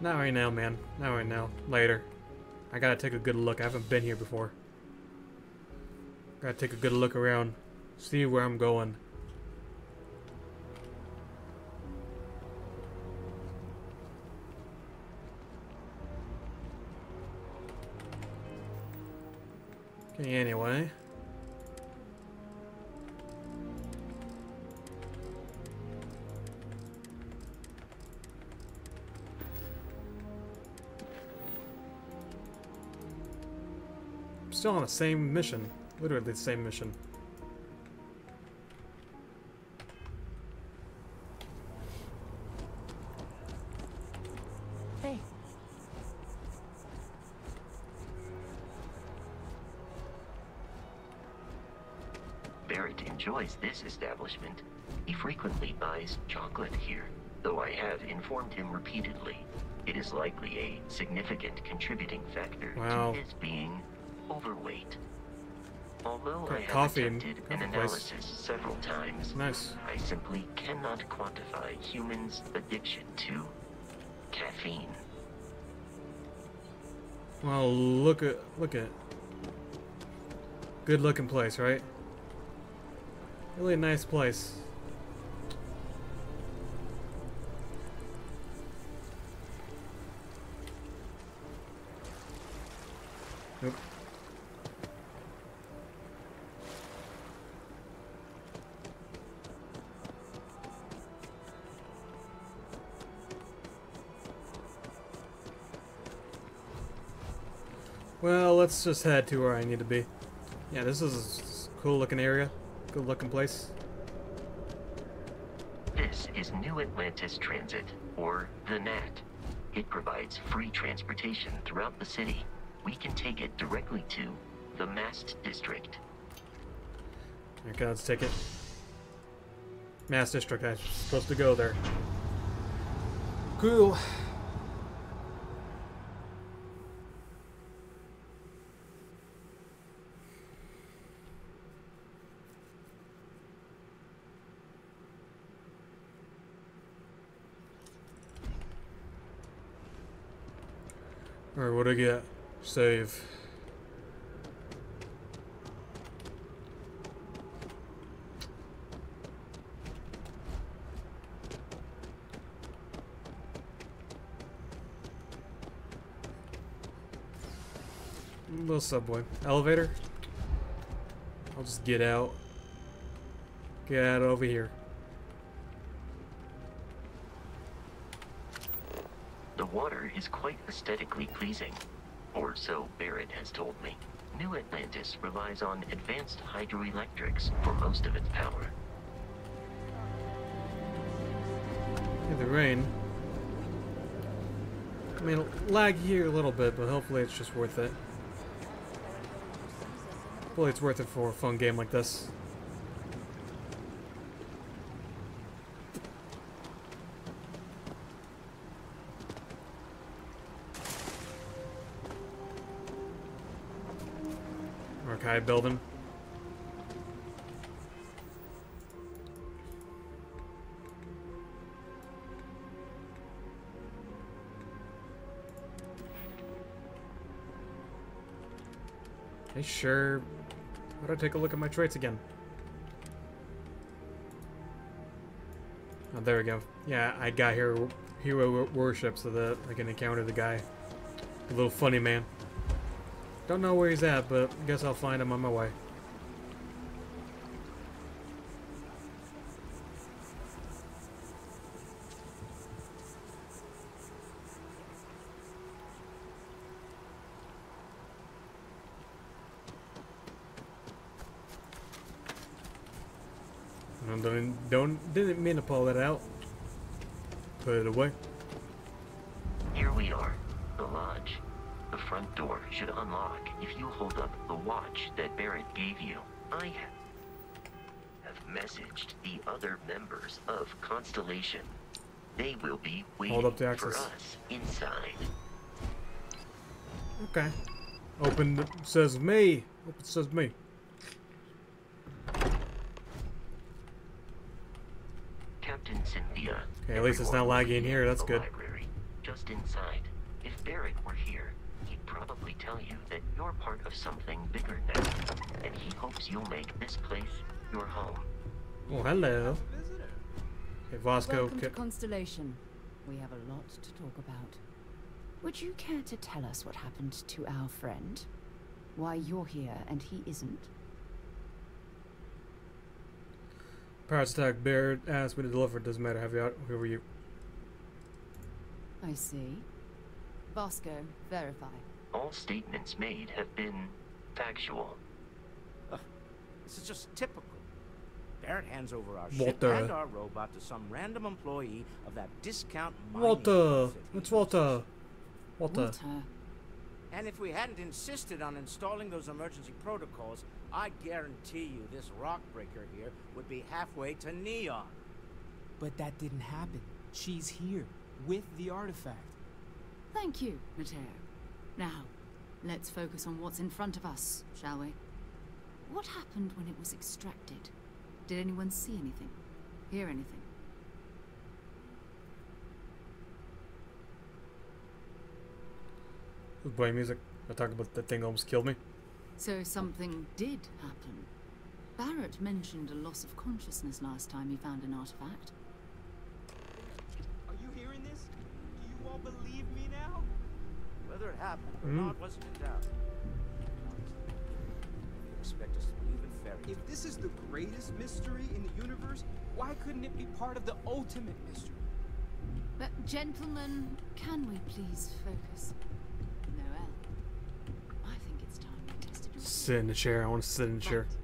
Not right now, man. Not right now. Later. I gotta take a good look. I haven't been here before. Gotta take a good look around. See where I'm going. Anyway. I'm still on the same mission. Literally the same mission. This establishment. He frequently buys chocolate here, though I have informed him repeatedly it is likely a significant contributing factor Wow. to his being overweight. Although Got I have coffee in- attempted an place. analysis several times, Nice. I simply cannot quantify humans' addiction to caffeine. Well, look at look at. Good looking place, right? Really nice place. Nope. Well, let's just head to where I need to be. Yeah, this is a cool looking area. Good looking place. This is New Atlantis Transit, or the NAT. It provides free transportation throughout the city. We can take it directly to the Mast District. Okay, let's take it. Mast District, I'm supposed to go there. Cool. Alright, what do I get? Save. Little subway. Elevator? I'll just get out. Get out over here. Water is quite aesthetically pleasing, or so Barrett has told me. New Atlantis relies on advanced hydroelectrics for most of its power. Yeah, the rain. I mean, lag here a little bit, but hopefully it's just worth it. Hopefully it's worth it for a fun game like this. Archive building. Hey, sure. How do I take a look at my traits again? Oh, there we go. Yeah, I got hero, hero worship so that I can encounter the guy. A little funny man. Don't know where he's at, but guess I'll find him on my way. I Don't, don't didn't mean to pull that out. Put it away. Should unlock if you hold up the watch that Barrett gave you. I ha- have messaged the other members of Constellation. They will be waiting Hold up the for us inside. Okay. Open says me. Open says me. Captain Cynthia. Okay, at least it's not laggy in here, that's good. Library, just inside. If Barrett were here, he'd probably tell you that you're part of something bigger now, and he hopes you'll make this place your home. Oh, hello. Okay, Vasco. Welcome to Constellation. We have a lot to talk about. Would you care to tell us what happened to our friend? Why you're here and he isn't? Pirates attack. Bear asked me to deliver. It Doesn't matter. Have you out? Who were you? I see. Vasco, verify. All statements made have been factual. Uh, this is just typical. Barrett hands over our Walter. ship and our robot to some random employee of that discount mining Walter. outfit. It's Walter. Walter. And if we hadn't insisted on installing those emergency protocols, I guarantee you this rock breaker here would be halfway to Neon. But that didn't happen. She's here, with the artifact. Thank you, Matteo. Now, let's focus on what's in front of us, shall we? What happened when it was extracted? Did anyone see anything? Hear anything? Playing music? I talk about that thing almost killed me. So something did happen. Barrett mentioned a loss of consciousness last time he found an artifact. Are you hearing this? Do you all believe me now? Whether it happened or Hmm. not wasn't in doubt. You expect us to believe in fairy If this is the greatest mystery in the universe, why couldn't it be part of the ultimate mystery? But, gentlemen, can we please focus? Noel, I think it's time we tested your Sit in the chair. I want to sit in the chair. Let's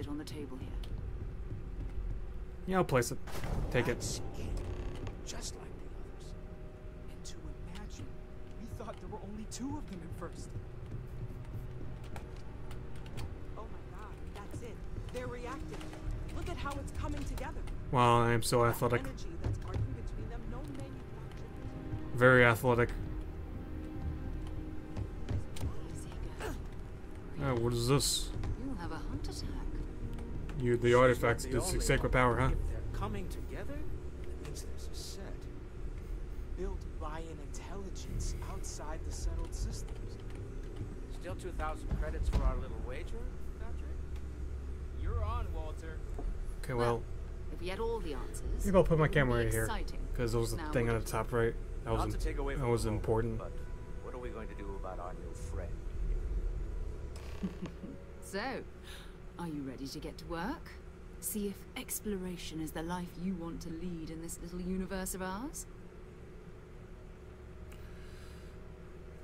it on the table here. Yeah, I'll place it. Take it. Just like the others. And to imagine, we thought there were only two of them at first. oh my god, that's it. They're reacting. Look at how it's coming together. Wow, I am so athletic. Energy that's arguing between them, no. Very athletic. Oh, what is this? You'll have a heart attack. You, the artifacts, the, is sacred power, huh? If they're coming together, it means there's a set. Built by an intelligence outside the settled systems. Still 2,000 credits for our little wager, Patrick? You're on, Walter. Okay, well, If we had all the answers. maybe I'll put my camera be right here. exciting. Because there was a Now thing on the top right. That was, to take away that was important. But what are we going to do about our new friend? So, are you ready to get to work? See if exploration is the life you want to lead in this little universe of ours?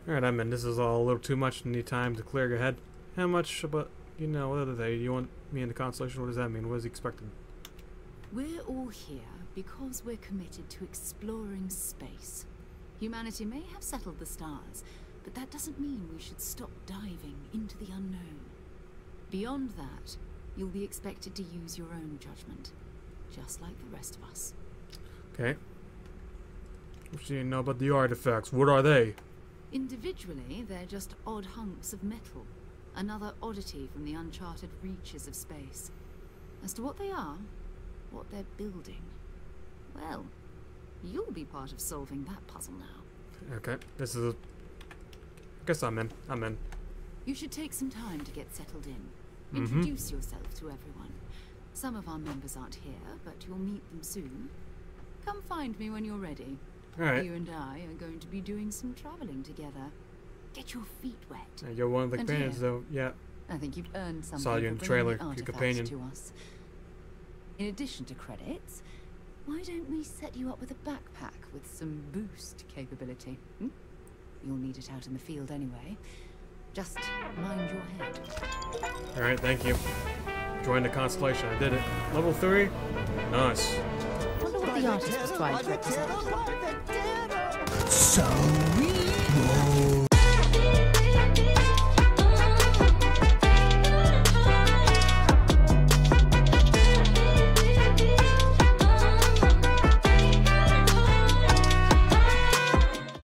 Alright, I'm in. This is all a little too much. Need time to clear your head. How much about, you know, what other day? You want me in the constellation? What does that mean? What is he expecting? We're all here because we're committed to exploring space. Humanity may have settled the stars, But that doesn't mean we should stop diving into the unknown. Beyond that, you'll be expected to use your own judgment, just like the rest of us. Okay. What do you know about the artifacts? What are they? Individually, they're just odd hunks of metal, another oddity from the uncharted reaches of space. As to what they are, what they're building, well, you'll be part of solving that puzzle now. Okay. This is a. I guess I'm in. I'm in. You should take some time to get settled in. Mhm. Introduce yourself to everyone. Some of our members aren't here, but you'll meet them soon. Come find me when you're ready. Alright. You and I are going to be doing some traveling together. Get your feet wet. You're one of the And companions, here. though. Yeah. I think you've earned something Saw you in the trailer, your companion. to us. In addition to credits, why don't we set you up with a backpack with some boost capability? Hmm? You'll need it out in the field anyway. Just mind your head. Alright, thank you. Join the constellation. I did it. Level 3? Nice. Wonder what the artist was trying to represent. So